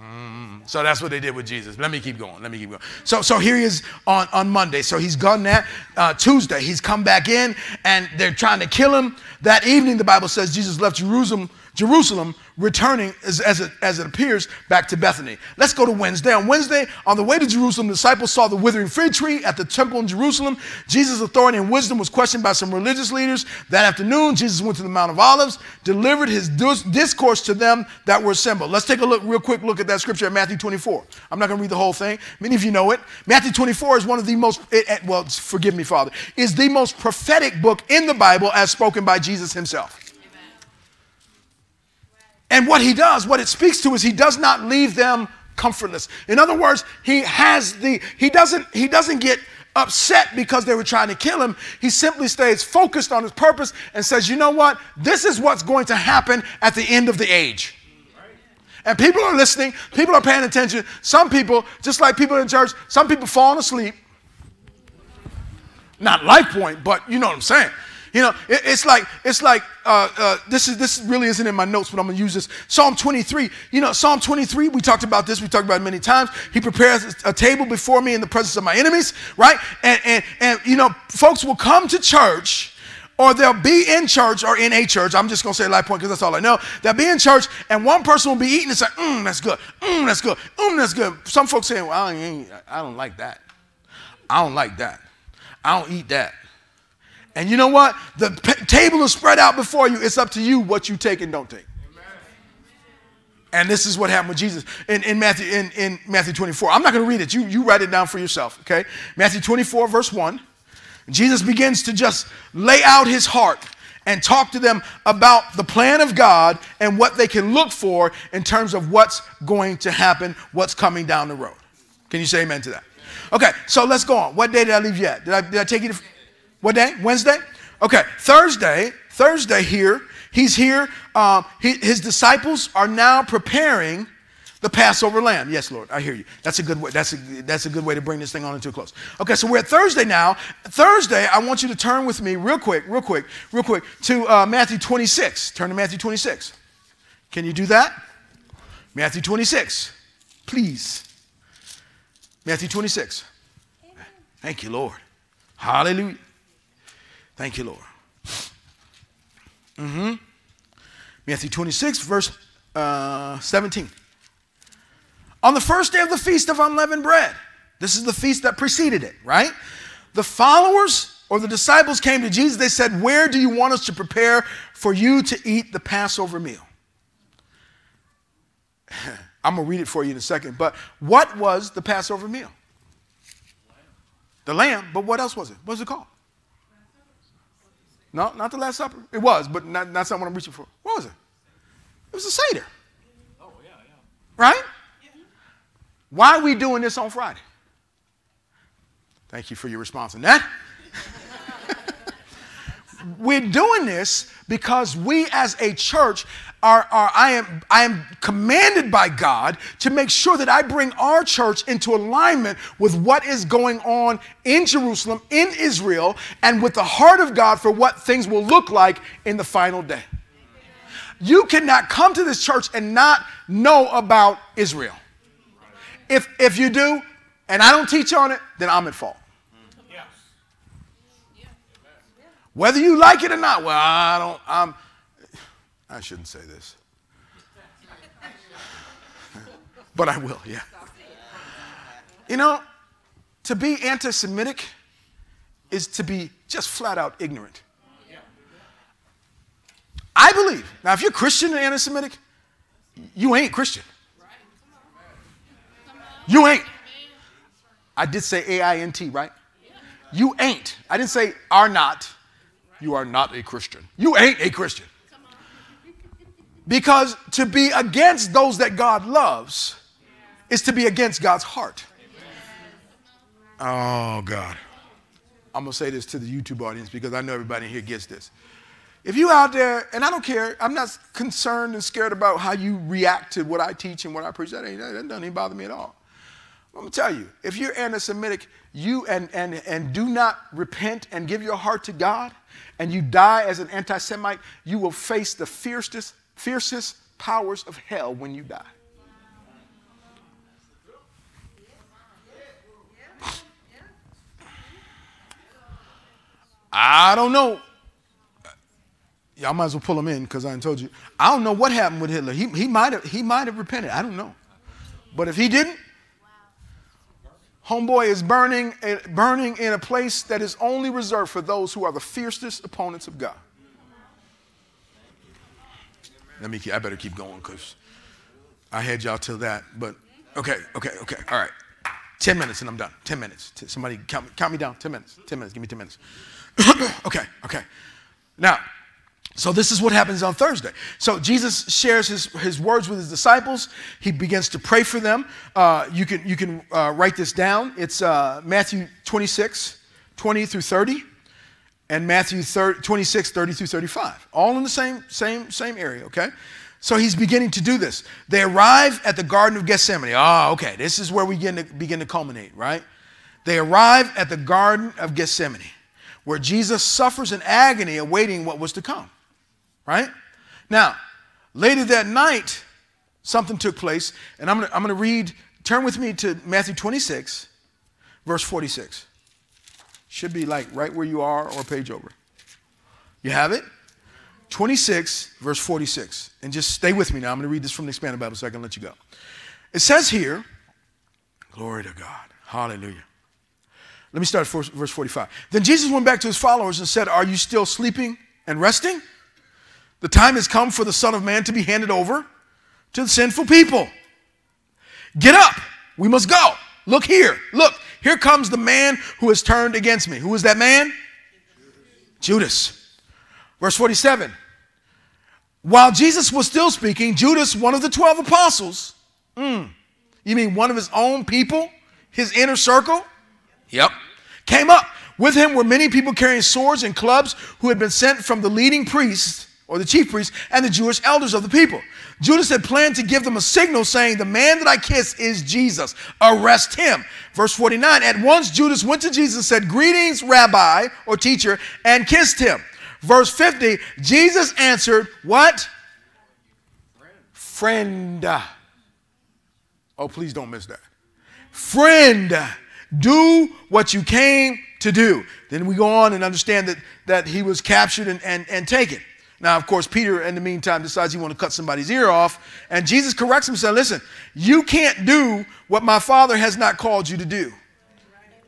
Mm, so that's what they did with Jesus. Let me keep going. Let me keep going. So, so here he is on, on Monday. So he's gone that. Uh, Tuesday, he's come back in and they're trying to kill him. That evening, the Bible says Jesus left Jerusalem Jerusalem, returning as, as, it, as it appears back to Bethany. Let's go to Wednesday. On Wednesday, on the way to Jerusalem, the disciples saw the withering fig tree at the temple in Jerusalem. Jesus' authority and wisdom was questioned by some religious leaders. That afternoon, Jesus went to the Mount of Olives, delivered his discourse to them that were assembled. Let's take a look, real quick look at that scripture at Matthew 24. I'm not going to read the whole thing. Many of you know it. Matthew 24 is one of the most, it, it, well, forgive me, Father, is the most prophetic book in the Bible as spoken by Jesus himself. And what he does, what it speaks to is he does not leave them comfortless. In other words, he has the he doesn't he doesn't get upset because they were trying to kill him. He simply stays focused on his purpose and says, "You know what? This is what's going to happen at the end of the age." And people are listening, people are paying attention. Some people, just like people in church, some people falling asleep. Not LifePointe, but you know what I'm saying. You know, it, it's like it's like uh, uh, this is this really isn't in my notes, but I'm gonna use this. Psalm 23. You know, Psalm 23. We talked about this. We talked about it many times. He prepares a table before me in the presence of my enemies. Right? And and and you know, folks will come to church or they'll be in church or in a church. I'm just gonna say LifePointe because that's all I know. They'll be in church and one person will be eating and say, "Mmm, that's good. Mmm, that's good. Mmm, that's good." Some folks saying, "Well, I, I don't like that. I don't like that. I don't eat that." And you know what? The table is spread out before you. It's up to you what you take and don't take. And this is what happened with Jesus in, in, Matthew, in, in Matthew 24. I'm not going to read it. You, you write it down for yourself, okay? Matthew 24, verse 1. Jesus begins to just lay out his heart and talk to them about the plan of God and what they can look for in terms of what's going to happen, what's coming down the road. Can you say amen to that? Okay, so let's go on. What day did I leave at? Did I, did I take you to. What day? Wednesday? Okay, Thursday, Thursday here, he's here. Um, he, his disciples are now preparing the Passover lamb. Yes, Lord, I hear you. That's a good way. That's a, that's a good way to bring this thing on into a close. Okay, so we're at Thursday now. Thursday, I want you to turn with me real quick, real quick, real quick to uh, Matthew 26. Turn to Matthew 26. Can you do that? Matthew 26, please. Matthew 26. Thank you, Lord. Hallelujah. Thank you, Lord. Mm-hmm. Matthew 26, verse uh, 17. On the first day of the feast of unleavened bread, this is the feast that preceded it, right? The followers or the disciples came to Jesus. They said, Where do you want us to prepare for you to eat the Passover meal? I'm going to read it for you in a second. But what was the Passover meal? The lamb, but what else was it? What was it called? No, not the Last Supper. It was, but not, not something I'm reaching for. What was it? It was a Seder. Oh, yeah, yeah. Right? Yeah. Why are we doing this on Friday? Thank you for your response on that. We're doing this because we as a church are, are, I, am, I am commanded by God to make sure that I bring our church into alignment with what is going on in Jerusalem, in Israel, and with the heart of God for what things will look like in the final day. You cannot come to this church and not know about Israel. If, if you do, and I don't teach on it, then I'm at fault. Whether you like it or not, well, I don't, I'm, I shouldn't say this. but I will, yeah. You know, to be anti Semitic is to be just flat out ignorant. I believe. Now, if you're Christian and anti Semitic, you ain't Christian. You ain't. I did say A I N T, right? You ain't. I didn't say are not. You are not a Christian. You ain't a Christian. Because to be against those that God loves is to be against God's heart. Oh, God. I'm going to say this to the YouTube audience because I know everybody here gets this. If you out there, and I don't care, I'm not concerned and scared about how you react to what I teach and what I preach. That ain't that doesn't even bother me at all. I'm gonna tell you, if you're anti-Semitic, you and and and do not repent and give your heart to God, and you die as an anti-Semite, you will face the fiercest, fiercest powers of hell when you die. I don't know. Y'all might as well pull him in because I told you. I don't know what happened with Hitler. He, he might have he might have repented. I don't know. But if he didn't, homeboy is burning eh, burning in a place that is only reserved for those who are the fiercest opponents of God. Let me. I better keep going because I had y'all till that. But okay, okay, okay. All right. Ten minutes and I'm done. Ten minutes. Somebody count, me, count me down. Ten minutes. Ten minutes. Give me ten minutes. okay, okay. Now, so this is what happens on Thursday. So Jesus shares his, his words with his disciples. He begins to pray for them. Uh, you can, you can uh, write this down. It's uh, Matthew 26, 20 through 30, and Matthew 30, 26, 30 through 35. All in the same, same, same area, okay? So he's beginning to do this. They arrive at the Garden of Gethsemane. Oh, okay. This is where we begin to, begin to culminate, right? They arrive at the Garden of Gethsemane where Jesus suffers in agony awaiting what was to come. Right? Now, later that night, something took place, and I'm I'm going to read, turn with me to Matthew 26, verse 46. Should be like right where you are or page over. You have it? 26, verse 46. And just stay with me now. I'm going to read this from the Expanded Bible so I can let you go. It says here, glory to God. Hallelujah. Let me start at verse 45. Then Jesus went back to his followers and said, Are you still sleeping and resting? The time has come for the Son of Man to be handed over to the sinful people. Get up. We must go. Look here. Look. Here comes the man who has turned against me. Who is that man? Judas. Verse 47. While Jesus was still speaking, Judas, one of the 12 apostles, mm, you mean one of his own people, his inner circle? Yep. Came up. With him were many people carrying swords and clubs who had been sent from the leading priests or the chief priests and the Jewish elders of the people. Judas had planned to give them a signal saying, The man that I kiss is Jesus. Arrest him. Verse 49 At once Judas went to Jesus and said, Greetings, Rabbi or teacher, and kissed him. Verse 50 Jesus answered, What? Friend. Friend. Oh, please don't miss that. Friend. Do what you came to do. Then we go on and understand that, that he was captured and, and, and taken. Now, of course, Peter, in the meantime, decides he wants to cut somebody's ear off. And Jesus corrects him and says, Listen, you can't do what my Father has not called you to do.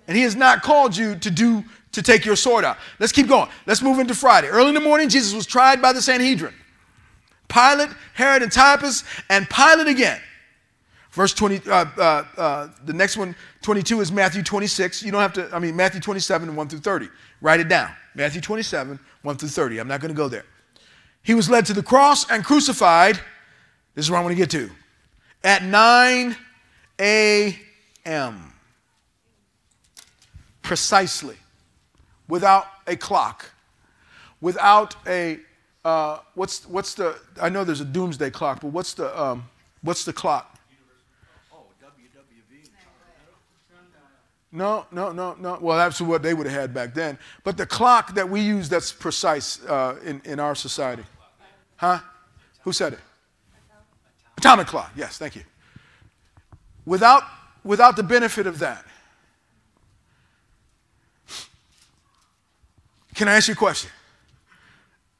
And he has not called you to do to take your sword out. Let's keep going. Let's move into Friday. Early in the morning, Jesus was tried by the Sanhedrin. Pilate, Herod, and Antipas, and Pilate again. Verse 20, uh, uh, uh, the next one, 22, is Matthew 26. You don't have to, I mean, Matthew 27, 1 through 30. Write it down. Matthew 27, 1 through 30. I'm not going to go there. He was led to the cross and crucified. This is where I'm going to get to. At 9 a.m. Precisely. Without a clock. Without a, uh, what's, what's the, I know there's a doomsday clock, but what's the, um, what's the clock? Oh W W V. No, no, no, no. Well, that's what they would have had back then. But the clock that we use that's precise uh, in, in our society. Huh? Who said it? Atomic clock. Yes, thank you. Without, without the benefit of that, can I ask you a question?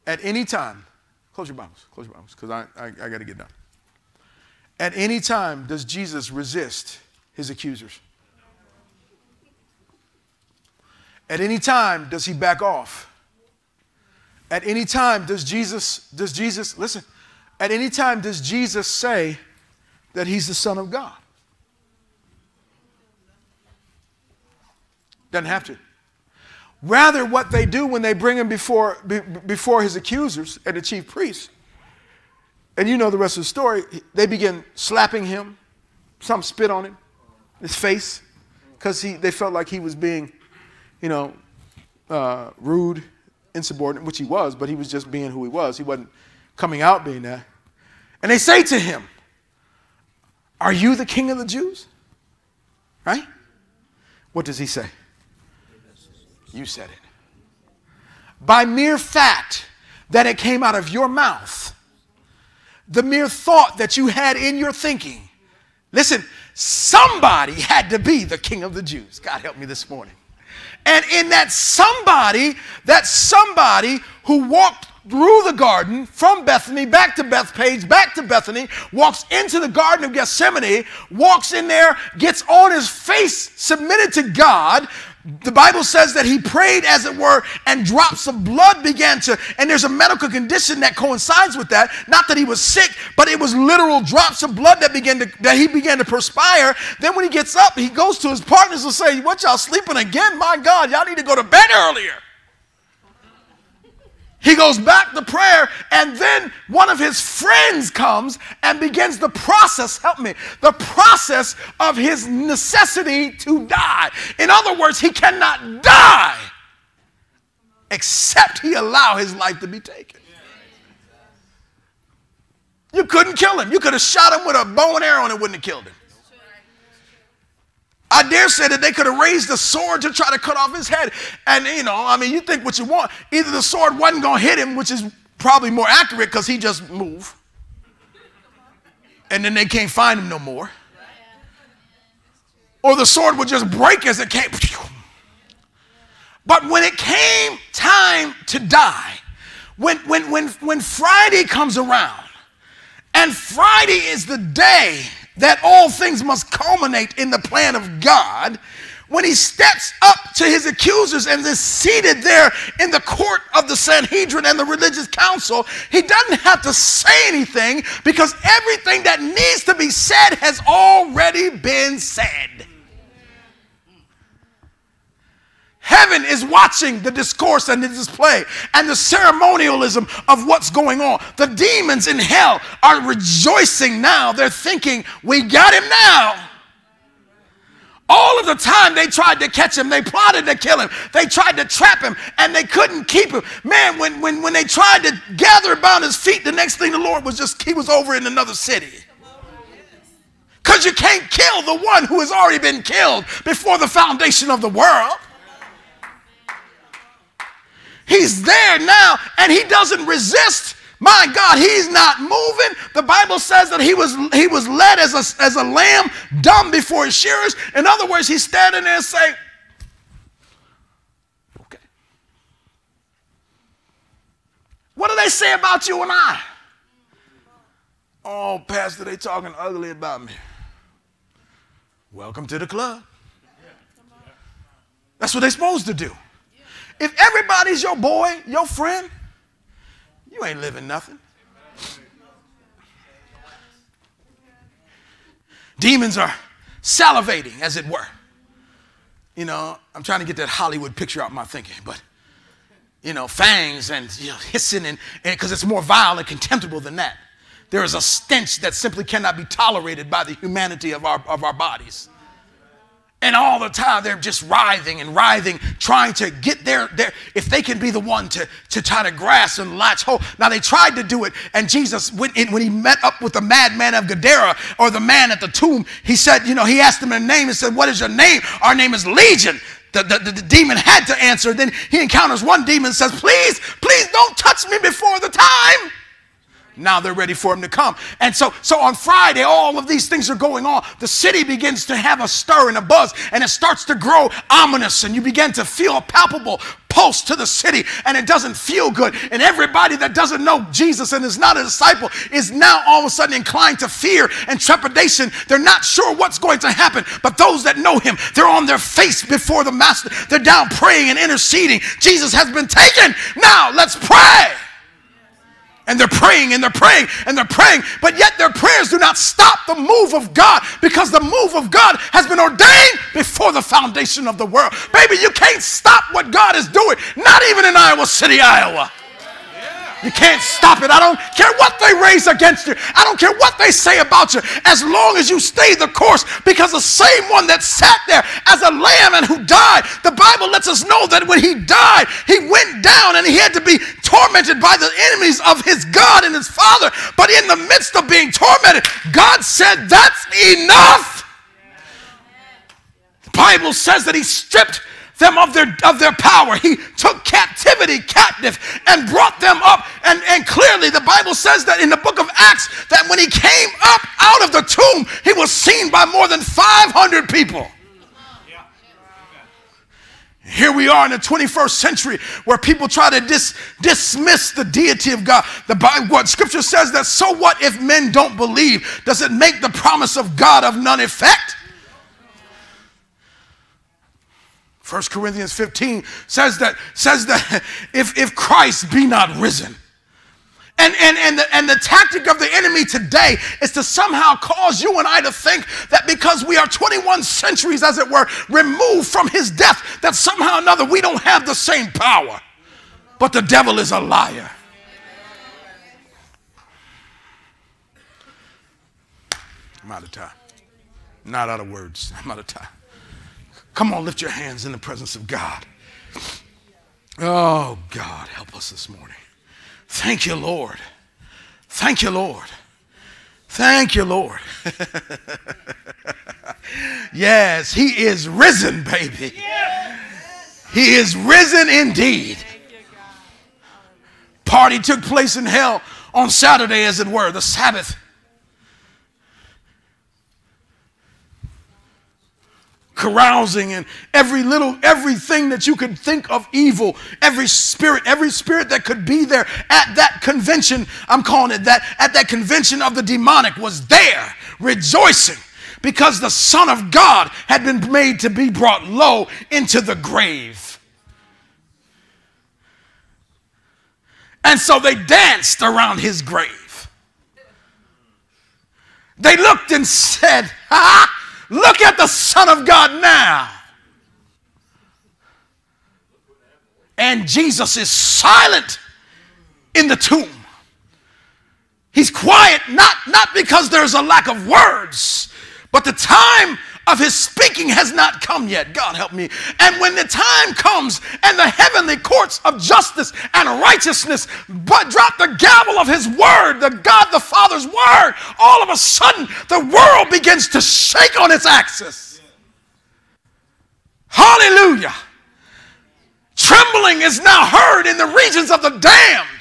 At any time, close your Bibles, close your Bibles, because I, I, I got to get done. At any time, does Jesus resist his accusers? At any time, does he back off? At any time, does Jesus, does Jesus, listen, at any time, does Jesus say that he's the Son of God? Doesn't have to. Rather, what they do when they bring him before, before his accusers and the chief priests, and you know the rest of the story, they begin slapping him. Some spit on him, his face, because they felt like he was being you know, uh, rude insubordinate, which he was, but he was just being who he was. He wasn't coming out being that. And they say to him, Are you the king of the Jews? Right? What does he say? You said it. By mere fact that it came out of your mouth, the mere thought that you had in your thinking, listen, somebody had to be the king of the Jews. God help me this morning. And in that somebody, that somebody who walked through the garden from Bethany back to Bethpage, back to Bethany, walks into the Garden of Gethsemane, walks in there, gets on his face, submitted to God, the Bible says that he prayed, as it were, and drops of blood began to, and there's a medical condition that coincides with that. Not that he was sick, but it was literal drops of blood that began to that he began to perspire. Then when he gets up, he goes to his partners and say, "What y'all sleeping again? My God, y'all need to go to bed earlier." He goes back to prayer, and then one of his friends comes and begins the process, help me, the process of his necessity to die. In other words, he cannot die except he allow his life to be taken. You couldn't kill him. You could have shot him with a bow and arrow and it wouldn't have killed him. I dare say that they could have raised the sword to try to cut off his head. And, you know, I mean, you think what you want. Either the sword wasn't going to hit him, which is probably more accurate because he just moved. And then they can't find him no more. Or the sword would just break as it came. But when it came time to die, when, when, when, when Friday comes around, and Friday is the day that all things must culminate in the plan of God, when he steps up to his accusers and is seated there in the court of the Sanhedrin and the religious council, he doesn't have to say anything because everything that needs to be said has already been said. Heaven is watching the discourse and the display and the ceremonialism of what's going on. The demons in hell are rejoicing now. They're thinking, We got him now. All of the time they tried to catch him, they plotted to kill him, they tried to trap him, and they couldn't keep him. Man, when, when, when they tried to gather about his feet, the next thing the Lord was just, he was over in another city. Because you can't kill the one who has already been killed before the foundation of the world. He's there now and he doesn't resist. My God, he's not moving. The Bible says that he was, he was led as a, as a lamb dumb before his shearers. In other words, he's standing there and saying, Okay. What do they say about you and I? Oh, Pastor, they talking ugly about me. Welcome to the club. That's what they're supposed to do. If everybody's your boy, your friend, you ain't living nothing. Demons are salivating, as it were. You know, I'm trying to get that Hollywood picture out of my thinking, but you know, fangs and you know, hissing, and because it's more vile and contemptible than that. There is a stench that simply cannot be tolerated by the humanity of our, of our bodies. And all the time they're just writhing and writhing, trying to get there. their if they can be the one to, to try to grasp and latch hold. Now they tried to do it, and Jesus, when, when he met up with the madman of Gadara or the man at the tomb, he said, you know, he asked him a name and said, What is your name? Our name is Legion. The, the, the, demon had to answer. Then he encounters one demon and says, Please, please don't touch me before the time. Now they're ready for him to come. And so, so on Friday, all of these things are going on. The city begins to have a stir and a buzz, and it starts to grow ominous, and you begin to feel a palpable pulse to the city, and it doesn't feel good. And everybody that doesn't know Jesus and is not a disciple is now all of a sudden inclined to fear and trepidation. They're not sure what's going to happen, but those that know him, they're on their face before the master. They're down praying and interceding. Jesus has been taken. Now let's pray and they're praying and they're praying and they're praying, but yet their prayers do not stop the move of God because the move of God has been ordained before the foundation of the world. Baby, you can't stop what God is doing, not even in Iowa City, Iowa. You can't stop it. I don't care what they raise against you. I don't care what they say about you, as long as you stay the course. Because the same one that sat there as a lamb and who died, the Bible lets us know that when he died, he went down and he had to be tormented by the enemies of his God and his Father. But in the midst of being tormented, God said, That's enough. The Bible says that he stripped them of their, of their power. He took captivity captive and brought them up. And, and clearly, the Bible says that in the book of Acts, that when he came up out of the tomb, he was seen by more than 500 people. Here we are in the 21st century where people try to dis, dismiss the deity of God. The Bible, what scripture says that so what if men don't believe? Does it make the promise of God of none effect? 1 Corinthians 15 says that, says that if, if Christ be not risen, and, and, and, the, and the tactic of the enemy today is to somehow cause you and I to think that because we are 21 centuries, as it were, removed from his death, that somehow or another we don't have the same power. But the devil is a liar. I'm out of time. Not out of words. I'm out of time. Come on, lift your hands in the presence of God. Oh, God, help us this morning. Thank you, Lord. Thank you, Lord. Thank you, Lord. yes, He is risen, baby. He is risen indeed. Party took place in hell on Saturday, as it were, the Sabbath. Carousing and every little everything that you could think of evil every spirit every spirit that could be there at that convention i'm calling it that at that convention of the demonic was there rejoicing because the son of god had been made to be brought low into the grave. And so they danced around his grave. They looked and said ha Look at the Son of God now. And Jesus is silent in the tomb. He's quiet, not, not because there's a lack of words, but the time of his speaking has not come yet. God help me. And when the time comes and the heavenly courts of justice and righteousness but drop the gavel of his word, the God the Father's word, all of a sudden the world begins to shake on its axis. Hallelujah. Trembling is now heard in the regions of the damned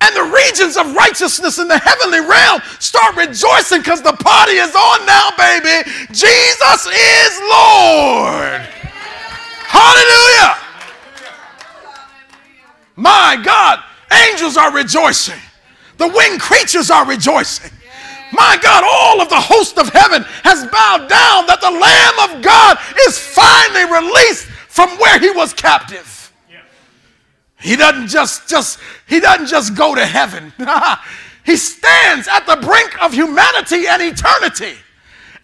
and the regions of righteousness in the heavenly realm start rejoicing because the party is on now, baby. Jesus is Lord. Hallelujah. My God, angels are rejoicing, the winged creatures are rejoicing. My God, all of the host of heaven has bowed down that the Lamb of God is finally released from where he was captive. He doesn't just, just, he doesn't just go to heaven. he stands at the brink of humanity and eternity.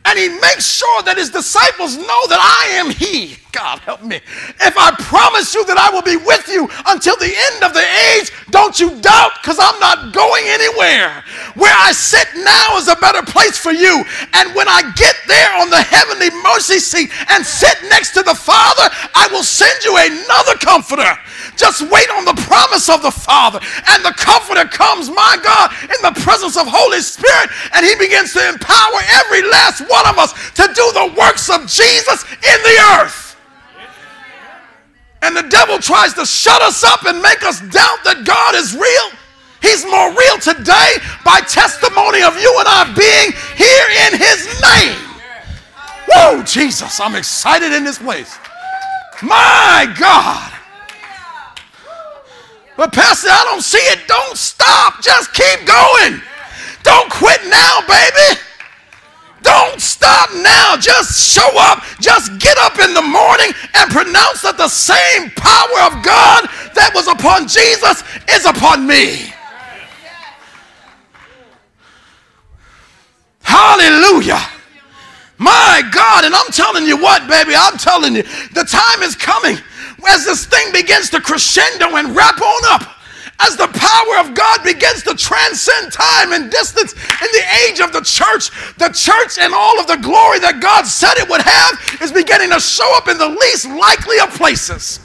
And he makes sure that his disciples know that I am he. God help me. If I promise you that I will be with you until the end of the age, don't you doubt because I'm not going anywhere. Where I sit now is a better place for you. And when I get there on the heavenly mercy seat and sit next to the Father, I will send you another comforter just wait on the promise of the Father. And the Comforter comes, my God, in the presence of Holy Spirit, and He begins to empower every last one of us to do the works of Jesus in the earth. And the devil tries to shut us up and make us doubt that God is real. He's more real today by testimony of you and I being here in His name. Whoa, Jesus, I'm excited in this place. My God. But, Pastor, I don't see it. Don't stop. Just keep going. Don't quit now, baby. Don't stop now. Just show up. Just get up in the morning and pronounce that the same power of God that was upon Jesus is upon me. Hallelujah. My God. And I'm telling you what, baby, I'm telling you, the time is coming as this thing begins to crescendo and wrap on up as the power of God begins to transcend time and distance in the age of the church, the church and all of the glory that God said it would have is beginning to show up in the least likely of places.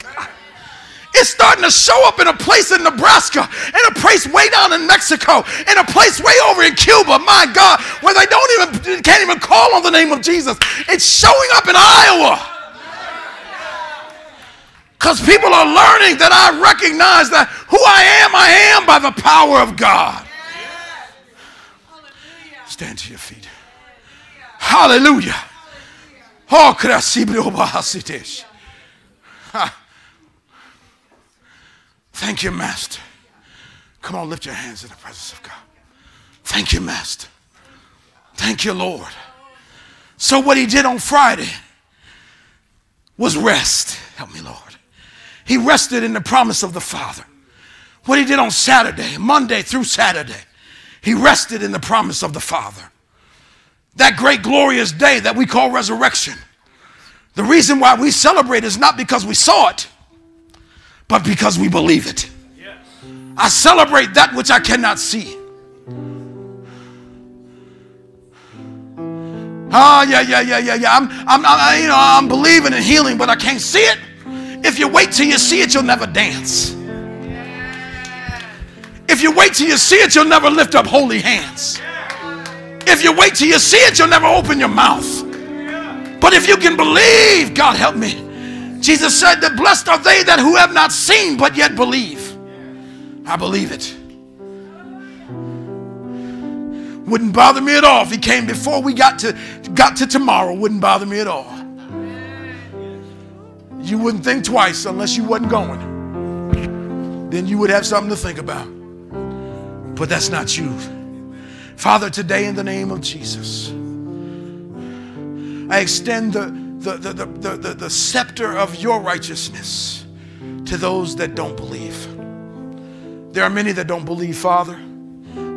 It's starting to show up in a place in Nebraska, in a place way down in Mexico, in a place way over in Cuba, my God, where they don't even can't even call on the name of Jesus. It's showing up in Iowa. Because people are learning that I recognize that who I am, I am by the power of God. Stand to your feet. Hallelujah. Oh, Thank you, Master. Come on, lift your hands in the presence of God. Thank you, Master. Thank you, Lord. So, what he did on Friday was rest. Help me, Lord. He rested in the promise of the Father. What he did on Saturday, Monday through Saturday, he rested in the promise of the Father. That great glorious day that we call resurrection. The reason why we celebrate is not because we saw it, but because we believe it. I celebrate that which I cannot see. Oh, yeah, yeah, yeah, yeah, yeah. I'm, I'm, I'm, you know, I'm believing in healing, but I can't see it. If you wait till you see it, you'll never dance. If you wait till you see it, you'll never lift up holy hands. If you wait till you see it, you'll never open your mouth. But if you can believe, God help me. Jesus said that blessed are they that who have not seen but yet believe. I believe it. Wouldn't bother me at all if he came before we got to got to tomorrow. Wouldn't bother me at all. You wouldn't think twice unless you wasn't going. Then you would have something to think about. But that's not you. Father, today in the name of Jesus, I extend the, the, the, the, the, the scepter of your righteousness to those that don't believe. There are many that don't believe, Father,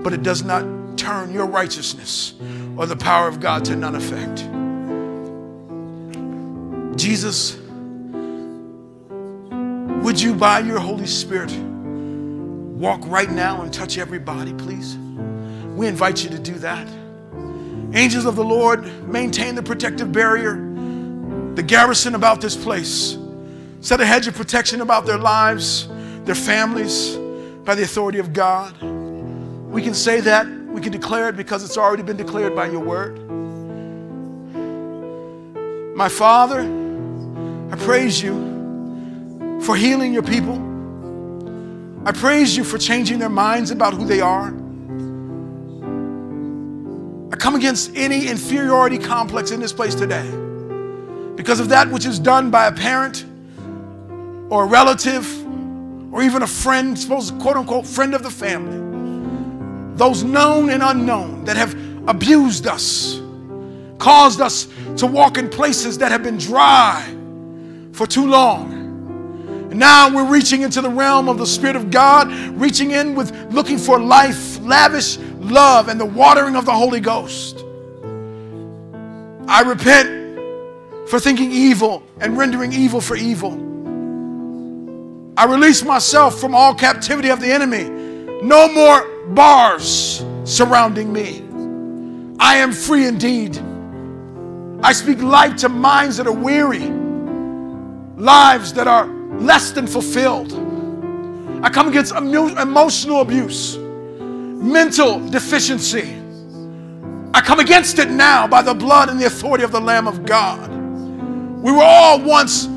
but it does not turn your righteousness or the power of God to none effect. Jesus, would you, by your Holy Spirit, walk right now and touch everybody, please? We invite you to do that. Angels of the Lord, maintain the protective barrier, the garrison about this place. Set a hedge of protection about their lives, their families, by the authority of God. We can say that, we can declare it because it's already been declared by your word. My Father, I praise you for healing your people. I praise you for changing their minds about who they are. I come against any inferiority complex in this place today because of that which is done by a parent or a relative or even a friend, suppose quote unquote friend of the family. Those known and unknown that have abused us, caused us to walk in places that have been dry for too long. Now we're reaching into the realm of the Spirit of God, reaching in with looking for life, lavish love, and the watering of the Holy Ghost. I repent for thinking evil and rendering evil for evil. I release myself from all captivity of the enemy. No more bars surrounding me. I am free indeed. I speak life to minds that are weary, lives that are less than fulfilled. I come against emotional abuse, mental deficiency. I come against it now by the blood and the authority of the Lamb of God. We were all once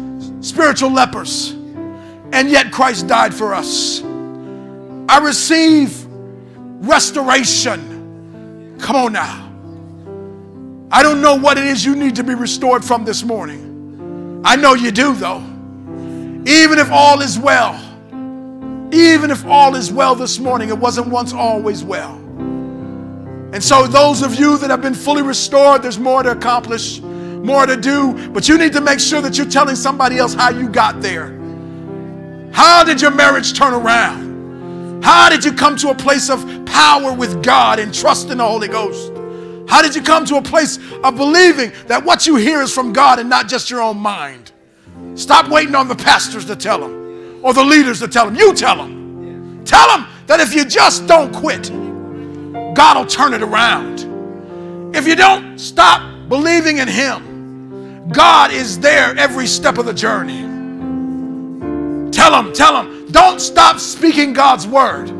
spiritual lepers, and yet Christ died for us. I receive restoration. Come on now. I don't know what it is you need to be restored from this morning. I know you do, though. Even if all is well, even if all is well this morning, it wasn't once always well. And so, those of you that have been fully restored, there's more to accomplish, more to do, but you need to make sure that you're telling somebody else how you got there. How did your marriage turn around? How did you come to a place of power with God and trust in the Holy Ghost? How did you come to a place of believing that what you hear is from God and not just your own mind? Stop waiting on the pastors to tell them or the leaders to tell them. You tell them. Tell them that if you just don't quit, God will turn it around. If you don't stop believing in Him, God is there every step of the journey. Tell them, tell them, don't stop speaking God's word.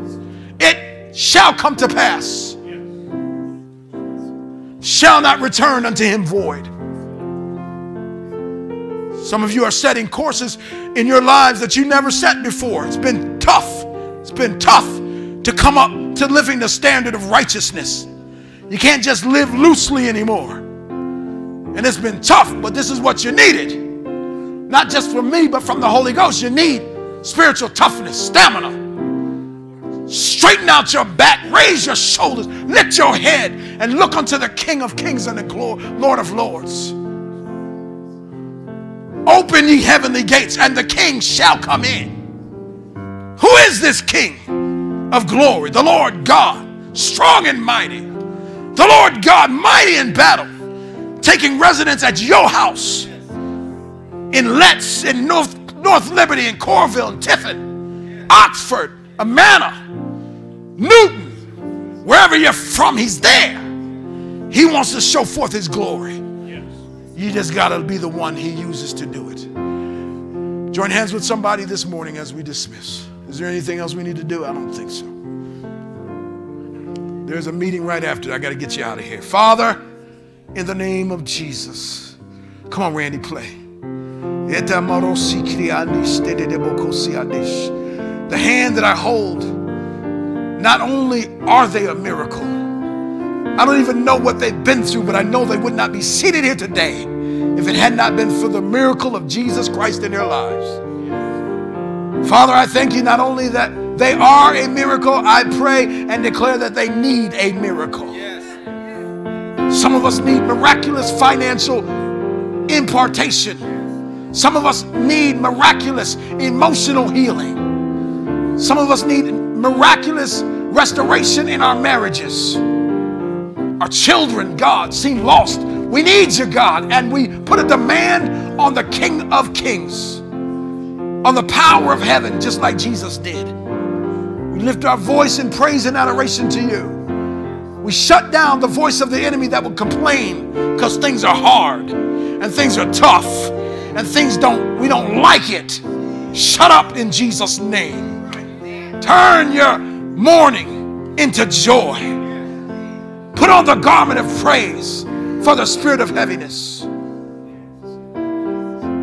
It shall come to pass, shall not return unto Him void. Some of you are setting courses in your lives that you never set before. It's been tough. It's been tough to come up to living the standard of righteousness. You can't just live loosely anymore. And it's been tough, but this is what you needed. Not just from me, but from the Holy Ghost. You need spiritual toughness, stamina. Straighten out your back, raise your shoulders, lift your head, and look unto the King of Kings and the Lord of Lords. Open ye heavenly gates, and the king shall come in. Who is this king of glory? The Lord God, strong and mighty. The Lord God, mighty in battle, taking residence at your house in Letts, in North, North Liberty, in Coralville, in Tiffin, Oxford, Amana, Newton, wherever you're from, He's there. He wants to show forth His glory. You just got to be the one He uses to do it. Join hands with somebody this morning as we dismiss. Is there anything else we need to do? I don't think so. There's a meeting right after. I got to get you out of here. Father, in the name of Jesus. Come on, Randy, play. The hand that I hold, not only are they a miracle, I don't even know what they've been through, but I know they would not be seated here today if it had not been for the miracle of Jesus Christ in their lives. Father, I thank you not only that they are a miracle, I pray and declare that they need a miracle. Some of us need miraculous financial impartation. Some of us need miraculous emotional healing. Some of us need miraculous restoration in our marriages. Our children, God, seem lost. We need you, God, and we put a demand on the King of Kings, on the power of heaven, just like Jesus did. We lift our voice in praise and adoration to you. We shut down the voice of the enemy that will complain because things are hard and things are tough and things don't, we don't like it. Shut up in Jesus' name. Turn your mourning into joy. Put on the garment of praise for the spirit of heaviness.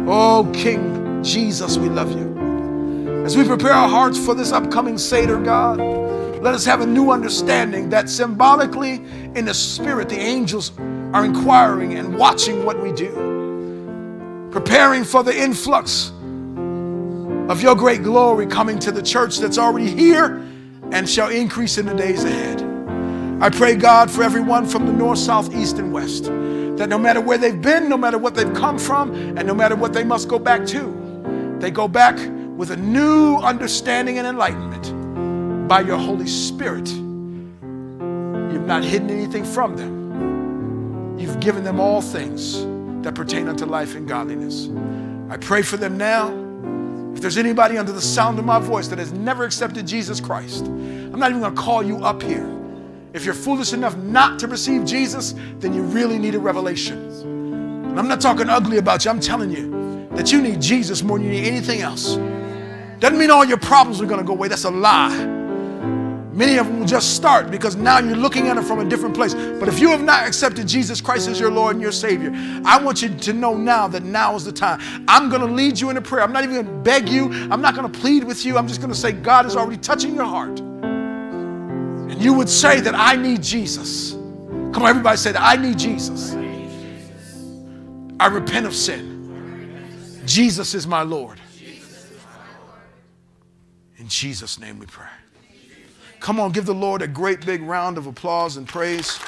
Oh, King Jesus, we love you. As we prepare our hearts for this upcoming Seder, God, let us have a new understanding that symbolically in the spirit, the angels are inquiring and watching what we do, preparing for the influx of your great glory coming to the church that's already here and shall increase in the days ahead. I pray, God, for everyone from the north, south, east, and west, that no matter where they've been, no matter what they've come from, and no matter what they must go back to, they go back with a new understanding and enlightenment by your Holy Spirit. You've not hidden anything from them, you've given them all things that pertain unto life and godliness. I pray for them now. If there's anybody under the sound of my voice that has never accepted Jesus Christ, I'm not even going to call you up here. If you're foolish enough not to receive Jesus, then you really need a revelation. And I'm not talking ugly about you, I'm telling you that you need Jesus more than you need anything else. Doesn't mean all your problems are going to go away. That's a lie. Many of them will just start because now you're looking at it from a different place. But if you have not accepted Jesus Christ as your Lord and your Savior, I want you to know now that now is the time. I'm going to lead you in a prayer. I'm not even going to beg you, I'm not going to plead with you. I'm just going to say, God is already touching your heart and you would say that I need Jesus. Come on, everybody say that I need Jesus. I repent of sin. Jesus is my Lord. In Jesus' name we pray. Come on, give the Lord a great big round of applause and praise.